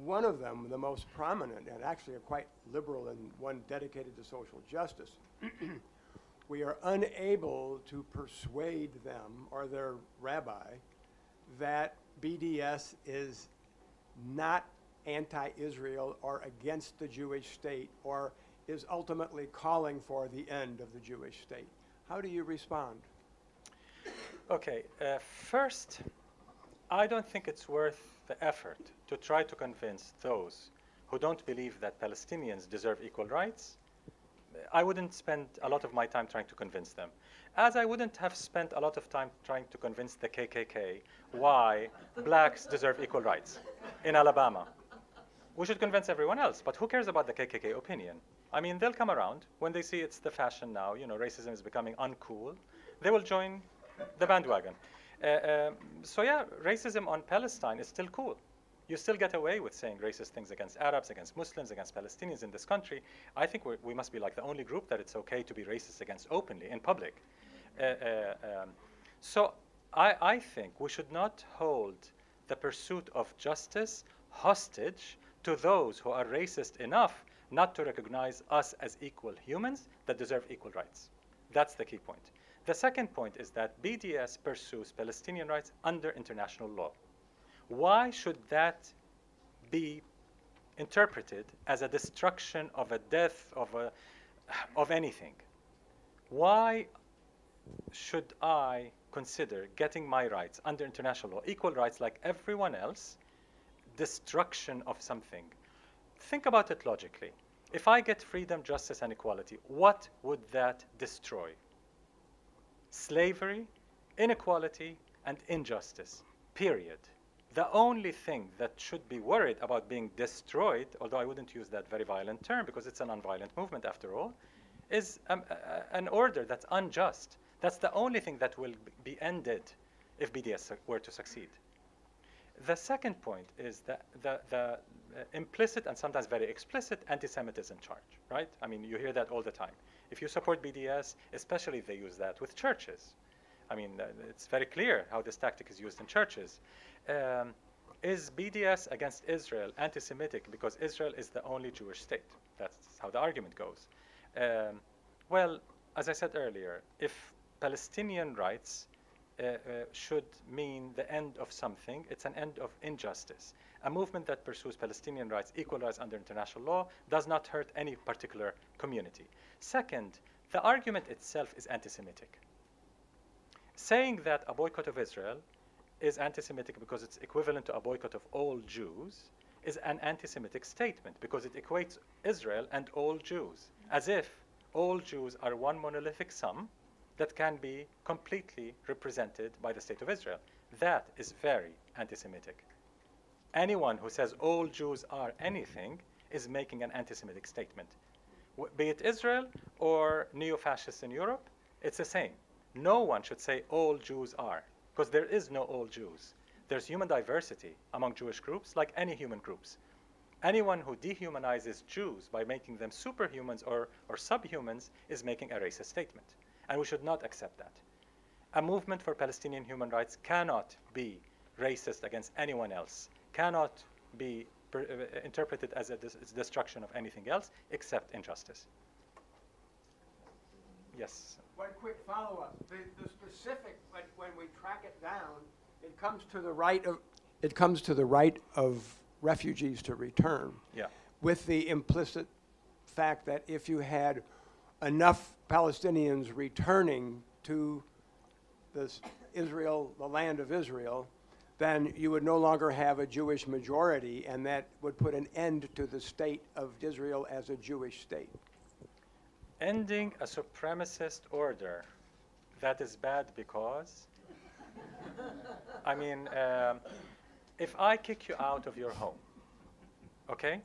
one of them, the most prominent, and actually a quite liberal and one dedicated to social justice, (clears throat) we are unable to persuade them or their rabbi that BDS is not anti Israel or against the Jewish state or is ultimately calling for the end of the Jewish state. How do you respond? Okay, uh, first, I don't think it's worth the effort to try to convince those who don't believe that Palestinians deserve equal rights. I wouldn't spend a lot of my time trying to convince them. As I wouldn't have spent a lot of time trying to convince the KKK why blacks deserve equal rights in Alabama. We should convince everyone else, but who cares about the KKK opinion? I mean, they'll come around when they see it's the fashion now. You know, racism is becoming uncool. They will join the bandwagon. Uh, um, so yeah, racism on Palestine is still cool. You still get away with saying racist things against Arabs, against Muslims, against Palestinians in this country. I think we must be like the only group that it's okay to be racist against openly in public. Uh, uh, um, so I, I think we should not hold the pursuit of justice hostage to those who are racist enough not to recognize us as equal humans that deserve equal rights. That's the key point. The second point is that BDS pursues Palestinian rights under international law. Why should that be interpreted as a destruction of a death of a of anything? Why should I consider getting my rights under international law, equal rights like everyone else, destruction of something? Think about it logically. If I get freedom, justice, and equality, what would that destroy? Slavery, inequality, and injustice. Period. The only thing that should be worried about being destroyed, although I wouldn't use that very violent term because it's a nonviolent movement after all, is um, a, an order that's unjust. That's the only thing that will be ended if BDS were to succeed. The second point is that the, the uh, implicit and sometimes very explicit anti-Semitism charge, right? I mean, you hear that all the time. If you support BDS, especially if they use that with churches. I mean, uh, it's very clear how this tactic is used in churches. Um, is BDS against Israel anti-Semitic because Israel is the only Jewish state? That's how the argument goes. Um, well, as I said earlier, if Palestinian rights Uh, uh, should mean the end of something. It's an end of injustice. A movement that pursues Palestinian rights, equal rights under international law, does not hurt any particular community. Second, the argument itself is anti Semitic. Saying that a boycott of Israel is anti Semitic because it's equivalent to a boycott of all Jews is an anti Semitic statement because it equates Israel and all Jews as if all Jews are one monolithic sum that can be completely represented by the state of Israel. That is very anti Semitic. Anyone who says all Jews are anything is making an anti Semitic statement. Be it Israel or neo fascists in Europe, it's the same. No one should say all Jews are, because there is no all Jews. There's human diversity among Jewish groups, like any human groups. Anyone who dehumanizes Jews by making them superhumans or, or subhumans is making a racist statement and we should not accept that. A movement for Palestinian human rights cannot be racist against anyone else, cannot be per, uh, interpreted as a dis- destruction of anything else except injustice. Yes. One quick follow-up. The, the specific, when, when we track it down, it comes to the right of, it comes to the right of refugees to return. Yeah. With the implicit fact that if you had enough Palestinians returning to this Israel, the land of Israel, then you would no longer have a Jewish majority, and that would put an end to the state of Israel as a Jewish state. Ending a supremacist order that is bad because, I mean, um, if I kick you out of your home, okay,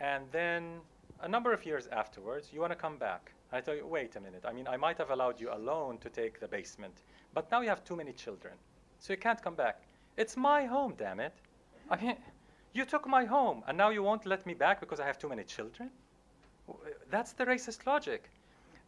and then a number of years afterwards, you want to come back. I tell you, wait a minute. I mean, I might have allowed you alone to take the basement, but now you have too many children, so you can't come back. It's my home, damn it. I mean, you took my home, and now you won't let me back because I have too many children? That's the racist logic.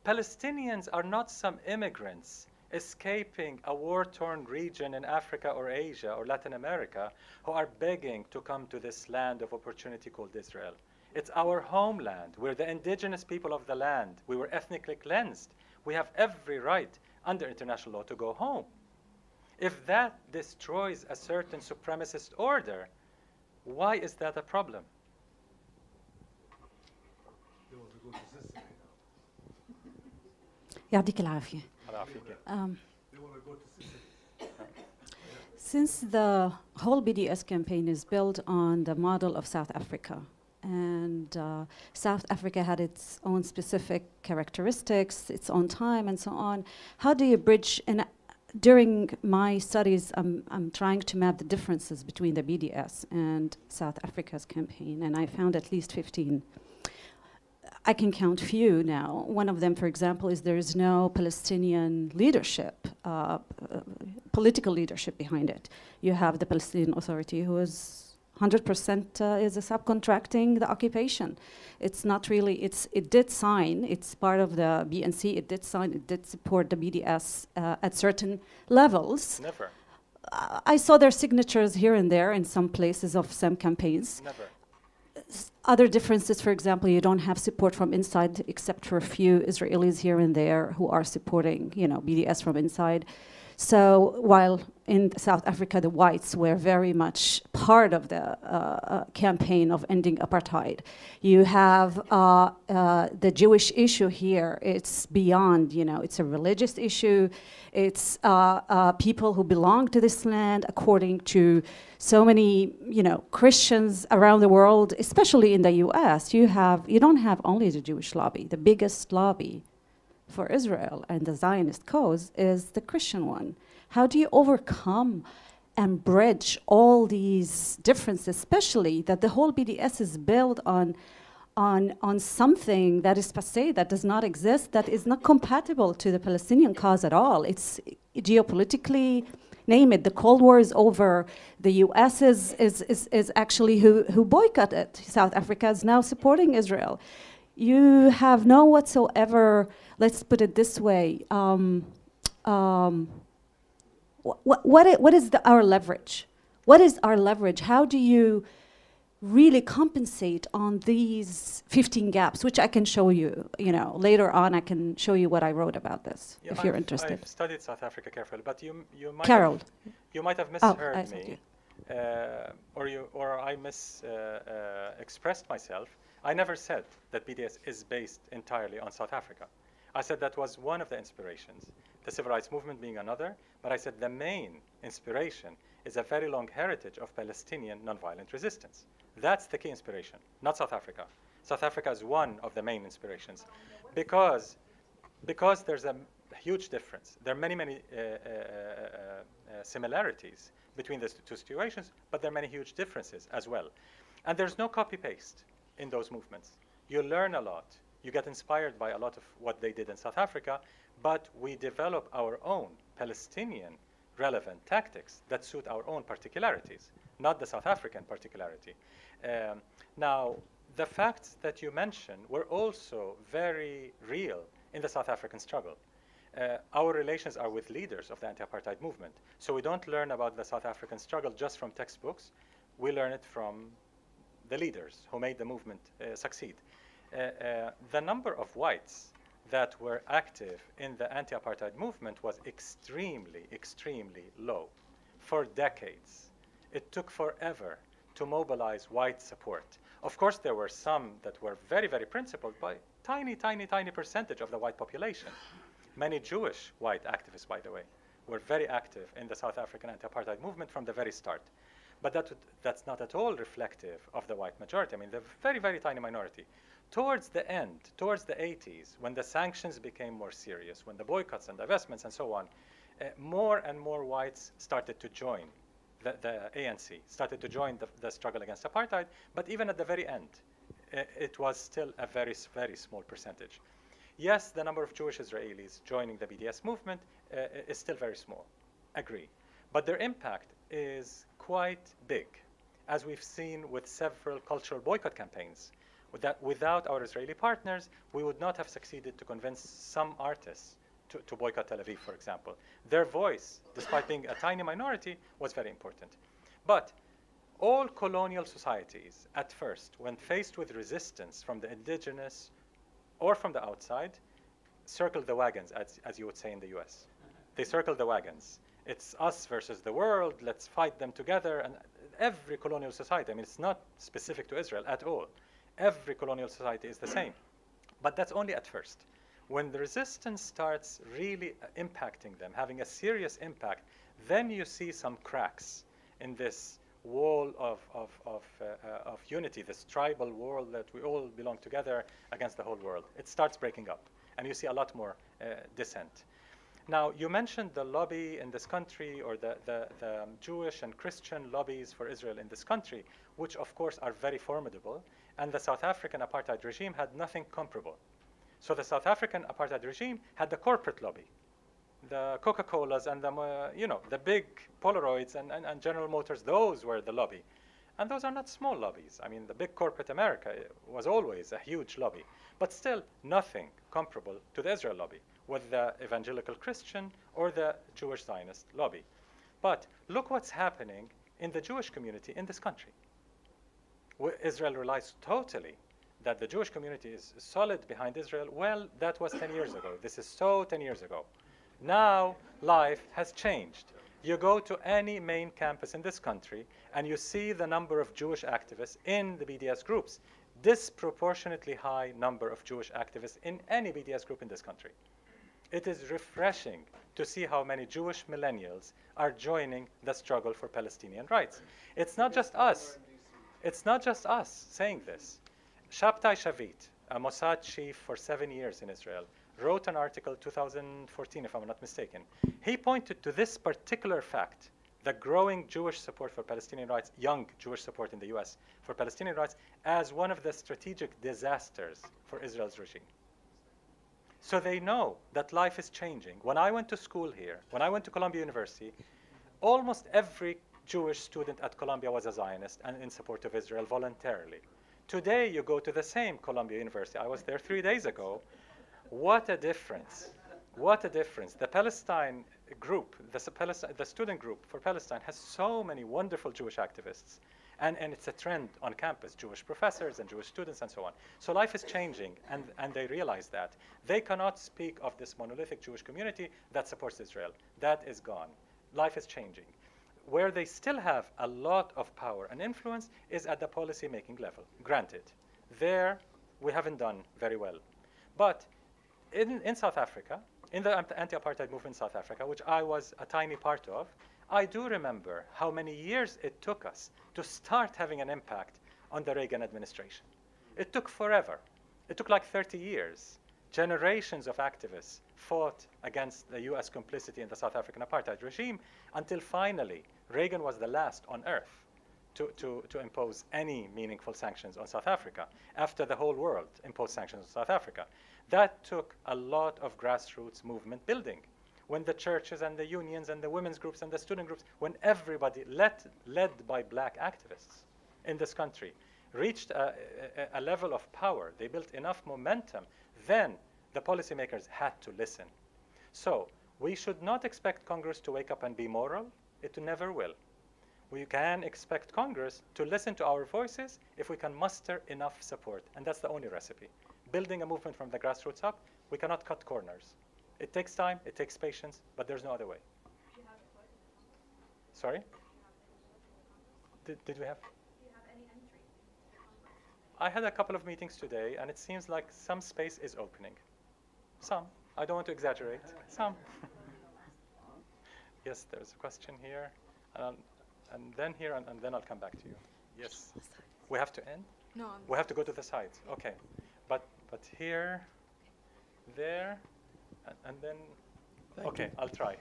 Palestinians are not some immigrants escaping a war torn region in Africa or Asia or Latin America who are begging to come to this land of opportunity called Israel. It's our homeland. We're the indigenous people of the land. We were ethnically cleansed. We have every right under international law to go home. If that destroys a certain supremacist order, why is that a problem? يعطيك العافية. Um, since the whole BDS campaign is built on the model of South Africa, and uh, South Africa had its own specific characteristics, its own time, and so on. How do you bridge? And during my studies, I'm, I'm trying to map the differences between the BDS and South Africa's campaign, and I found at least 15. I can count few now. One of them, for example, is there is no Palestinian leadership, uh, uh, political leadership behind it. You have the Palestinian Authority, who is 100% uh, is subcontracting the occupation. It's not really. It's it did sign. It's part of the BNC. It did sign. It did support the BDS uh, at certain levels. Never. Uh, I saw their signatures here and there in some places of some campaigns. Never. Other differences, for example, you don't have support from inside, except for a few Israelis here and there who are supporting, you know, BDS from inside. So while in South Africa, the whites were very much part of the uh, uh, campaign of ending apartheid. You have uh, uh, the Jewish issue here. It's beyond, you know, it's a religious issue. It's uh, uh, people who belong to this land, according to so many, you know, Christians around the world, especially in the U.S. You have, you don't have only the Jewish lobby. The biggest lobby for Israel and the Zionist cause is the Christian one. How do you overcome and bridge all these differences, especially that the whole BDS is built on, on, on something that is passe, that does not exist, that is not compatible to the Palestinian cause at all? It's geopolitically, name it. The Cold War is over. The U.S. is, is, is, is actually who, who boycotted South Africa is now supporting Israel. You have no whatsoever, let's put it this way, um, um, what, what, i- what is the, our leverage? What is our leverage? How do you really compensate on these 15 gaps, which I can show you, you know, later on I can show you what I wrote about this, Yeah, if you're interested. I've studied South Africa carefully, but you, you might Carol. Have, you might have Oh, misheard I saw me, uh, or you, or I misexpressed uh, uh, myself. I never said that BDS is based entirely on South Africa. I said that was one of the inspirations, the civil rights movement being another. But I said the main inspiration is a very long heritage of Palestinian nonviolent resistance. That's the key inspiration, not South Africa. South Africa is one of the main inspirations, because because there's a huge difference. There are many, many uh, uh, uh, uh, similarities between the two situations, but there are many huge differences as well. And there's no copy paste in those movements. You learn a lot. You get inspired by a lot of what they did in South Africa, but we develop our own Palestinian relevant tactics that suit our own particularities, not the South African particularity. Um, now, the facts that you mentioned were also very real in the South African struggle. Uh, our relations are with leaders of the anti apartheid movement. So we don't learn about the South African struggle just from textbooks, we learn it from the leaders who made the movement uh, succeed. Uh, uh, the number of whites that were active in the anti apartheid movement was extremely, extremely low for decades. It took forever to mobilize white support. Of course, there were some that were very, very principled, but tiny, tiny, tiny percentage of the white population. Many Jewish white activists, by the way, were very active in the South African anti apartheid movement from the very start. But that, that's not at all reflective of the white majority. I mean, the very, very tiny minority. Towards the end, towards the 80s, when the sanctions became more serious, when the boycotts and divestments and so on, uh, more and more whites started to join the, the ANC, started to join the, the struggle against apartheid. But even at the very end, uh, it was still a very, very small percentage. Yes, the number of Jewish Israelis joining the BDS movement uh, is still very small. Agree. But their impact is quite big, as we've seen with several cultural boycott campaigns. That, without our Israeli partners, we would not have succeeded to convince some artists to, to boycott Tel Aviv, for example. Their voice, despite being a tiny minority, was very important. But all colonial societies, at first, when faced with resistance from the indigenous or from the outside, circle the wagons, as, as you would say in the US. They circle the wagons. It's us versus the world, let's fight them together. And every colonial society, I mean, it's not specific to Israel at all. Every colonial society is the same. But that's only at first. When the resistance starts really uh, impacting them, having a serious impact, then you see some cracks in this wall of, of, of, uh, uh, of unity, this tribal world that we all belong together against the whole world. It starts breaking up, and you see a lot more uh, dissent. Now, you mentioned the lobby in this country, or the, the, the um, Jewish and Christian lobbies for Israel in this country, which of course are very formidable. And the South African apartheid regime had nothing comparable. So the South African apartheid regime had the corporate lobby, the Coca-Colas and the, uh, you know, the big Polaroids and, and, and General Motors, those were the lobby. And those are not small lobbies. I mean, the big corporate America was always a huge lobby, but still nothing comparable to the Israel lobby, with the evangelical Christian or the Jewish Zionist lobby. But look what's happening in the Jewish community in this country. Israel relies totally that the Jewish community is solid behind Israel. Well, that was 10 years ago. This is so 10 years ago. Now, life has changed. You go to any main campus in this country and you see the number of Jewish activists in the BDS groups. Disproportionately high number of Jewish activists in any BDS group in this country. It is refreshing to see how many Jewish millennials are joining the struggle for Palestinian rights. It's not just us. It's not just us saying this. Shabtai Shavit, a Mossad chief for seven years in Israel, wrote an article 2014 if i'm not mistaken. He pointed to this particular fact the growing jewish support for palestinian rights young jewish support in the us for palestinian rights as one of the strategic disasters for israel's regime. So they know that life is changing. When i went to school here when i went to columbia university almost every jewish student at columbia was a zionist and in support of israel voluntarily today you go to the same columbia university i was there three days ago what a difference. What a difference. The Palestine group, the, Palestine, the student group for Palestine, has so many wonderful Jewish activists. And, and it's a trend on campus, Jewish professors and Jewish students and so on. So life is changing, and, and they realize that. They cannot speak of this monolithic Jewish community that supports Israel. That is gone. Life is changing. Where they still have a lot of power and influence is at the policy making level. Granted, there we haven't done very well. But in, in South Africa, in the anti-apartheid movement in South Africa, which I was a tiny part of, I do remember how many years it took us to start having an impact on the Reagan administration. It took forever. It took like 30 years. Generations of activists fought against the US complicity in the South African apartheid regime until finally Reagan was the last on earth to, to, to impose any meaningful sanctions on South Africa after the whole world imposed sanctions on South Africa. That took a lot of grassroots movement building. When the churches and the unions and the women's groups and the student groups, when everybody, led, led by black activists in this country, reached a, a, a level of power, they built enough momentum, then the policymakers had to listen. So we should not expect Congress to wake up and be moral. It never will. We can expect Congress to listen to our voices if we can muster enough support. And that's the only recipe building a movement from the grassroots up, we cannot cut corners. It takes time, it takes patience, but there's no other way. Sorry? Did, did we have? I had a couple of meetings today, and it seems like some space is opening. Some. I don't want to exaggerate. Some. (laughs) yes, there's a question here, and, and then here, and, and, then I'll come back to you. Yes. We have to end? No. We have to go to the sides. Okay. But but here, there, and, and then, Thank okay, you. I'll try.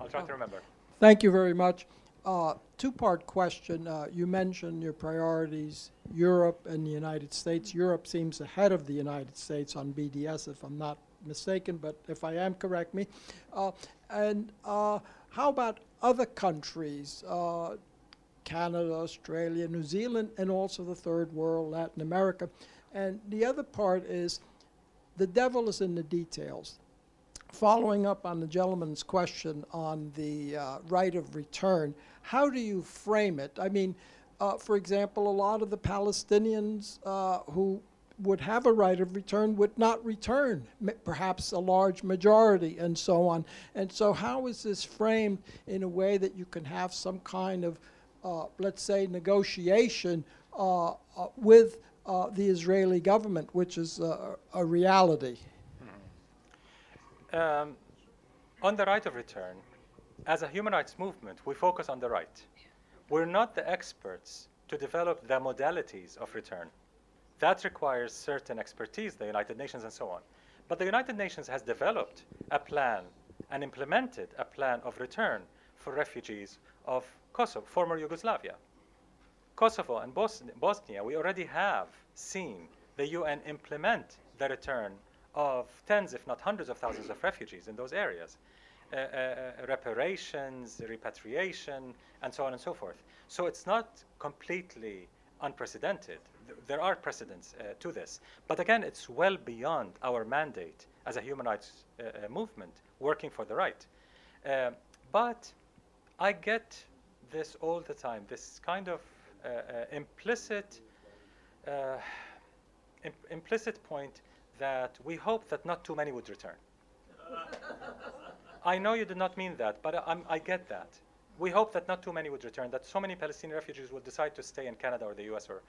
I'll try Oh. to remember. Thank you very much. Uh, Two-part question. Uh, You mentioned your priorities, Europe and the United States. Europe seems ahead of the United States on BDS, if I'm not mistaken, but if I am, correct me. Uh, And uh, how about other countries? Uh, Canada, Australia, New Zealand, and also the third world, Latin America. And the other part is the devil is in the details. Following up on the gentleman's question on the uh, right of return, how do you frame it? I mean, uh, for example, a lot of the Palestinians uh, who would have a right of return would not return, perhaps a large majority, and so on. And so, how is this framed in a way that you can have some kind of, uh, let's say, negotiation uh, uh, with uh, the Israeli government, which is a reality? Um, on the right of return, as a human rights movement, we focus on the right. We're not the experts to develop the modalities of return. That requires certain expertise, the United Nations and so on. But the United Nations has developed a plan and implemented a plan of return for refugees of Kosovo, former Yugoslavia. Kosovo and Bos- Bosnia, we already have seen the UN implement the return of tens, if not hundreds of thousands of refugees in those areas. Uh, uh, uh, reparations, repatriation, and so on and so forth. So it's not completely unprecedented. Th- There are precedents uh, to this. But again, it's well beyond our mandate as a human rights uh, uh, movement working for the right. Uh, but I get this all the time this kind of uh, uh, implicit, uh, im- implicit point that we hope that not too many would return. I know you did not mean that, but I, I get that. We hope that not too many would return, that so many Palestinian refugees will decide to stay in Canada or the US or,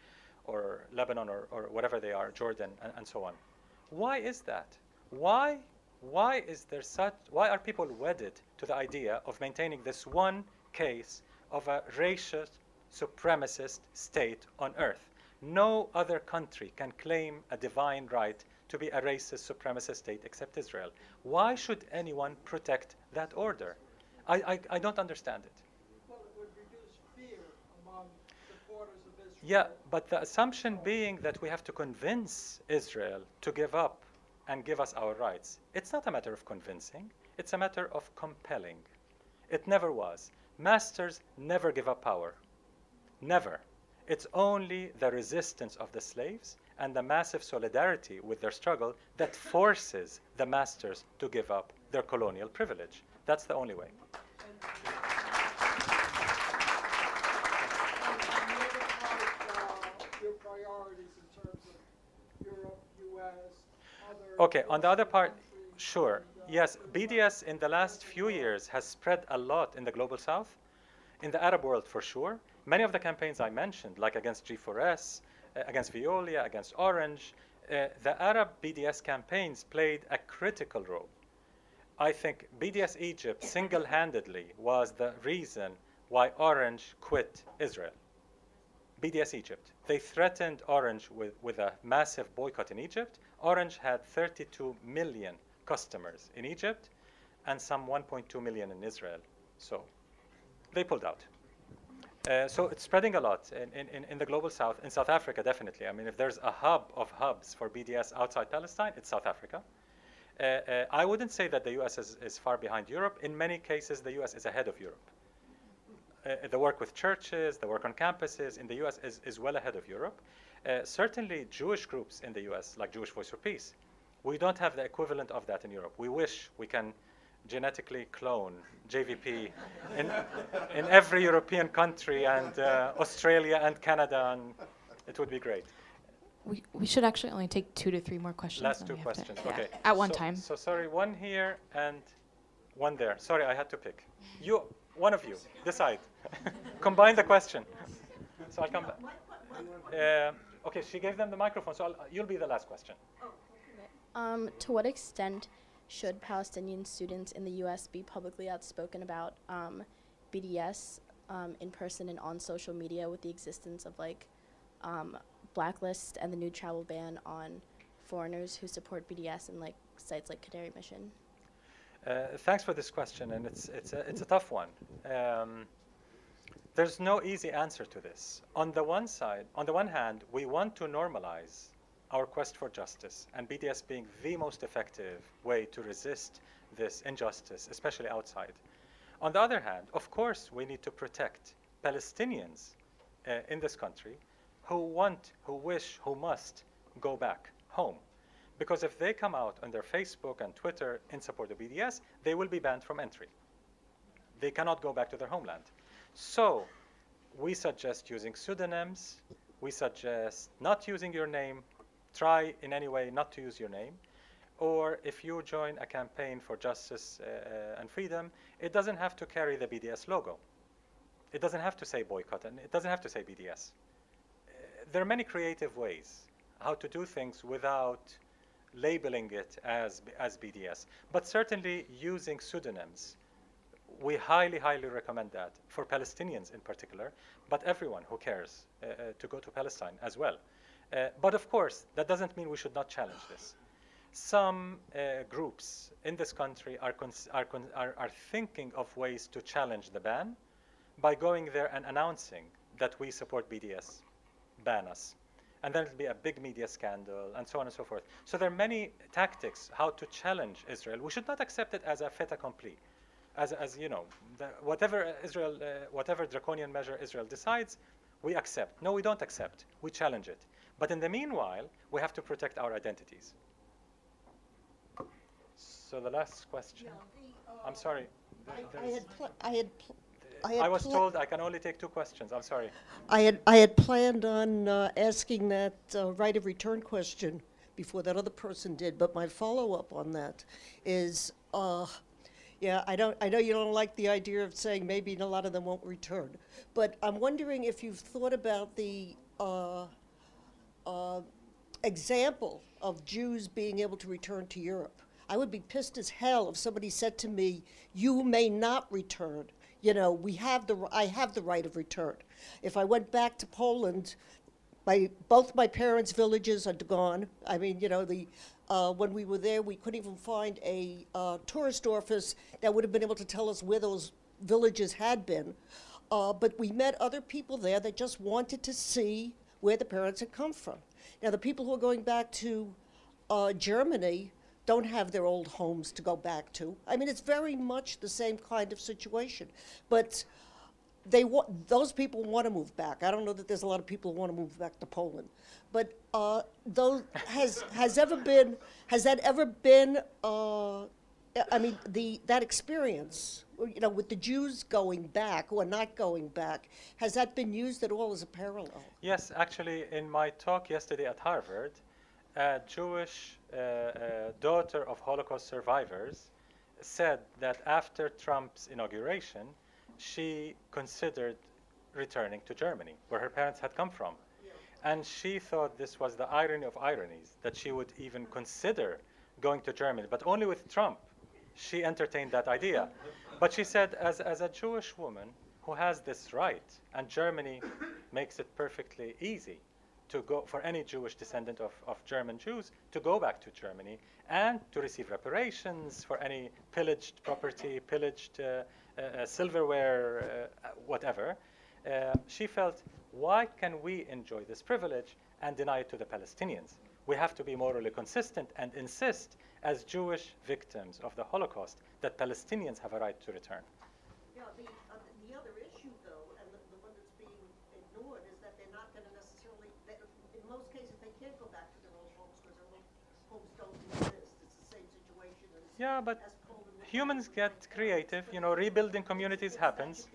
or Lebanon or, or whatever they are, Jordan, and, and so on. Why is that? Why, why is there such, why are people wedded to the idea of maintaining this one case of a racist, supremacist state on earth? No other country can claim a divine right to be a racist, supremacist state except Israel. Why should anyone protect that order? I, I, I don't understand it. Well, it would reduce fear among supporters of Israel. Yeah, but the assumption being that we have to convince Israel to give up and give us our rights, it's not a matter of convincing, it's a matter of compelling. It never was. Masters never give up power. Never. It's only the resistance of the slaves and the massive solidarity with their struggle that forces the masters to give up their colonial privilege. That's the only way. And what about, uh, your priorities in terms of Europe, US, other? Okay, on the other part, sure. Yes, BDS in the last few years has spread a lot in the global south, in the Arab world for sure. Many of the campaigns I mentioned, like against G4S, uh, against Veolia, against Orange, uh, the Arab BDS campaigns played a critical role. I think BDS Egypt single handedly was the reason why Orange quit Israel. BDS Egypt. They threatened Orange with, with a massive boycott in Egypt. Orange had 32 million customers in Egypt and some 1.2 million in Israel. So they pulled out. Uh, so it's spreading a lot in, in, in the global south, in South Africa, definitely. I mean, if there's a hub of hubs for BDS outside Palestine, it's South Africa. Uh, uh, I wouldn't say that the US is, is far behind Europe. In many cases, the US is ahead of Europe. Uh, the work with churches, the work on campuses in the US is, is well ahead of Europe. Uh, certainly, Jewish groups in the US, like Jewish Voice for Peace, we don't have the equivalent of that in Europe. We wish we can genetically clone JVP in, in every European country and uh, Australia and Canada, and it would be great. We, we should actually only take two to three more questions. Last two have to- questions. yeah, Okay. At one So- time. So sorry, one here and one there. Sorry, I had to pick. You, one of you, decide. (laughs) Combine the question. So I'll come back. Uh, okay, she gave them the microphone, so I'll, you'll be the last question. Um, to what extent should Palestinian students in the U.S. be publicly outspoken about um, BDS um, in person and on social media with the existence of like um, blacklist and the new travel ban on foreigners who support BDS and like sites like Canary Mission? Uh, thanks for this question, and it's it's a, it's a tough one. Um, there's no easy answer to this. On the one side, on the one hand, we want to normalize our quest for justice, and BDS being the most effective way to resist this injustice, especially outside. On the other hand, of course, we need to protect Palestinians uh, in this country who want, who wish, who must go back home. Because if they come out on their Facebook and Twitter in support of BDS, they will be banned from entry. They cannot go back to their homeland. So we suggest using pseudonyms. We suggest not using your name. Try in any way not to use your name. Or if you join a campaign for justice uh, uh, and freedom, it doesn't have to carry the BDS logo. It doesn't have to say boycott, and it doesn't have to say BDS. Uh, there are many creative ways how to do things without labeling it as, as BDS, but certainly using pseudonyms. We highly, highly recommend that for Palestinians in particular, but everyone who cares uh, uh, to go to Palestine as well. Uh, but of course, that doesn't mean we should not challenge this. Some uh, groups in this country are, are, are, are thinking of ways to challenge the ban by going there and announcing that we support BDS, ban us. And then it'll be a big media scandal and so on and so forth. So there are many tactics how to challenge Israel. We should not accept it as a fait accompli. As, as you know, the, whatever Israel, uh, whatever draconian measure Israel decides, we accept. No, we don't accept. We challenge it. But in the meanwhile, we have to protect our identities. So the last question. I'm sorry. There- I there's- had, pl- I had, I. I was told I can only take two questions. I'm sorry. I had, I had planned on uh, asking that uh, right of return question before that other person did, but my follow-up on that is, uh, yeah, I don't, I know you don't like the idea of saying maybe a lot of them won't return, but I'm wondering if you've thought about the uh, uh, example of Jews being able to return to Europe. I would be pissed as hell if somebody said to me, "You may not return." You know, we have the I have the right of return. If I went back to Poland, my both my parents' villages are gone. I mean, you know, the uh, when we were there, we couldn't even find a uh, tourist office that would have been able to tell us where those villages had been. Uh, but we met other people there that just wanted to see where the parents had come from. Now, the people who are going back to uh, Germany don't have their old homes to go back to. I mean, it's very much the same kind of situation. But they want those people want to move back. I don't know that there's a lot of people who want to move back to Poland, but uh, those has has ever been has that ever been? Uh, I mean, the that experience, you know, with the Jews going back or not going back, has that been used at all as a parallel? Yes, actually, in my talk yesterday at Harvard, Jewish uh, uh, Uh, uh, daughter of Holocaust survivors said that after Trump's inauguration, she considered returning to Germany, where her parents had come from. And she thought this was the irony of ironies, that she would even consider going to Germany, but only with Trump. She entertained that idea. But she said, as, as a Jewish woman who has this right, and Germany makes it perfectly easy to go for any Jewish descendant of, of German Jews to go back to Germany and to receive reparations for any pillaged property, pillaged uh, uh, uh, silverware, uh, whatever. Uh, she felt, why can we enjoy this privilege and deny it to the Palestinians? We have to be morally consistent and insist, as Jewish victims of the Holocaust, that Palestinians have a right to return. Yeah, the, uh, the other issue, though, and the, the one that's being ignored, is that they're not going to necessarily, they, in most cases, they can't go back to their old homes because their old homes don't exist. It's the same situation as. Yeah, but humans get creative. You know, rebuilding communities happens.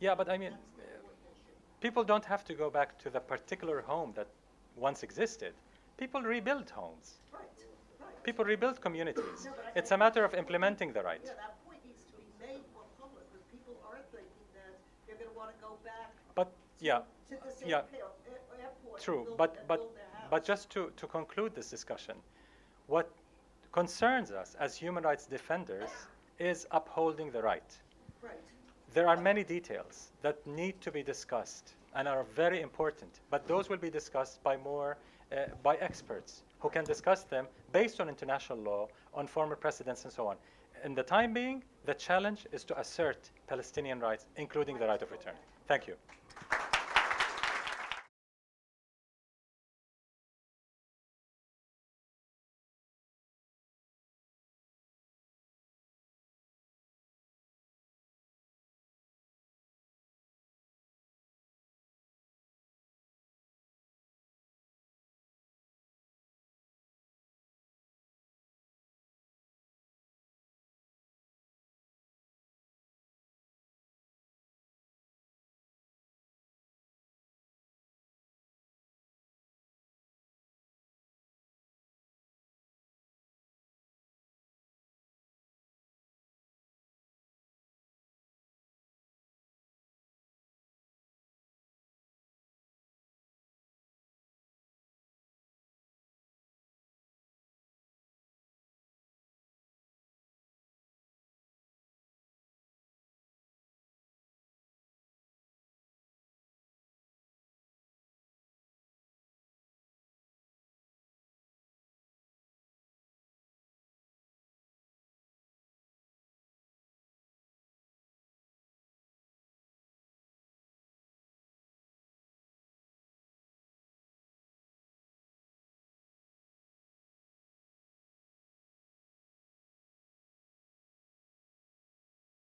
Yeah, but I mean, people don't have to go back to the particular home that once existed. People rebuild homes. People rebuild communities. It's a matter of implementing the right. People are thinking that they're going to want to go back But yeah, yeah, true. But but but just to to conclude this discussion, what concerns us as human rights defenders is upholding the right. Right. There are many details that need to be discussed and are very important, but those will be discussed by more uh, by experts who can discuss them based on international law, on former precedents, and so on. In the time being, the challenge is to assert Palestinian rights, including the right of return. Thank you.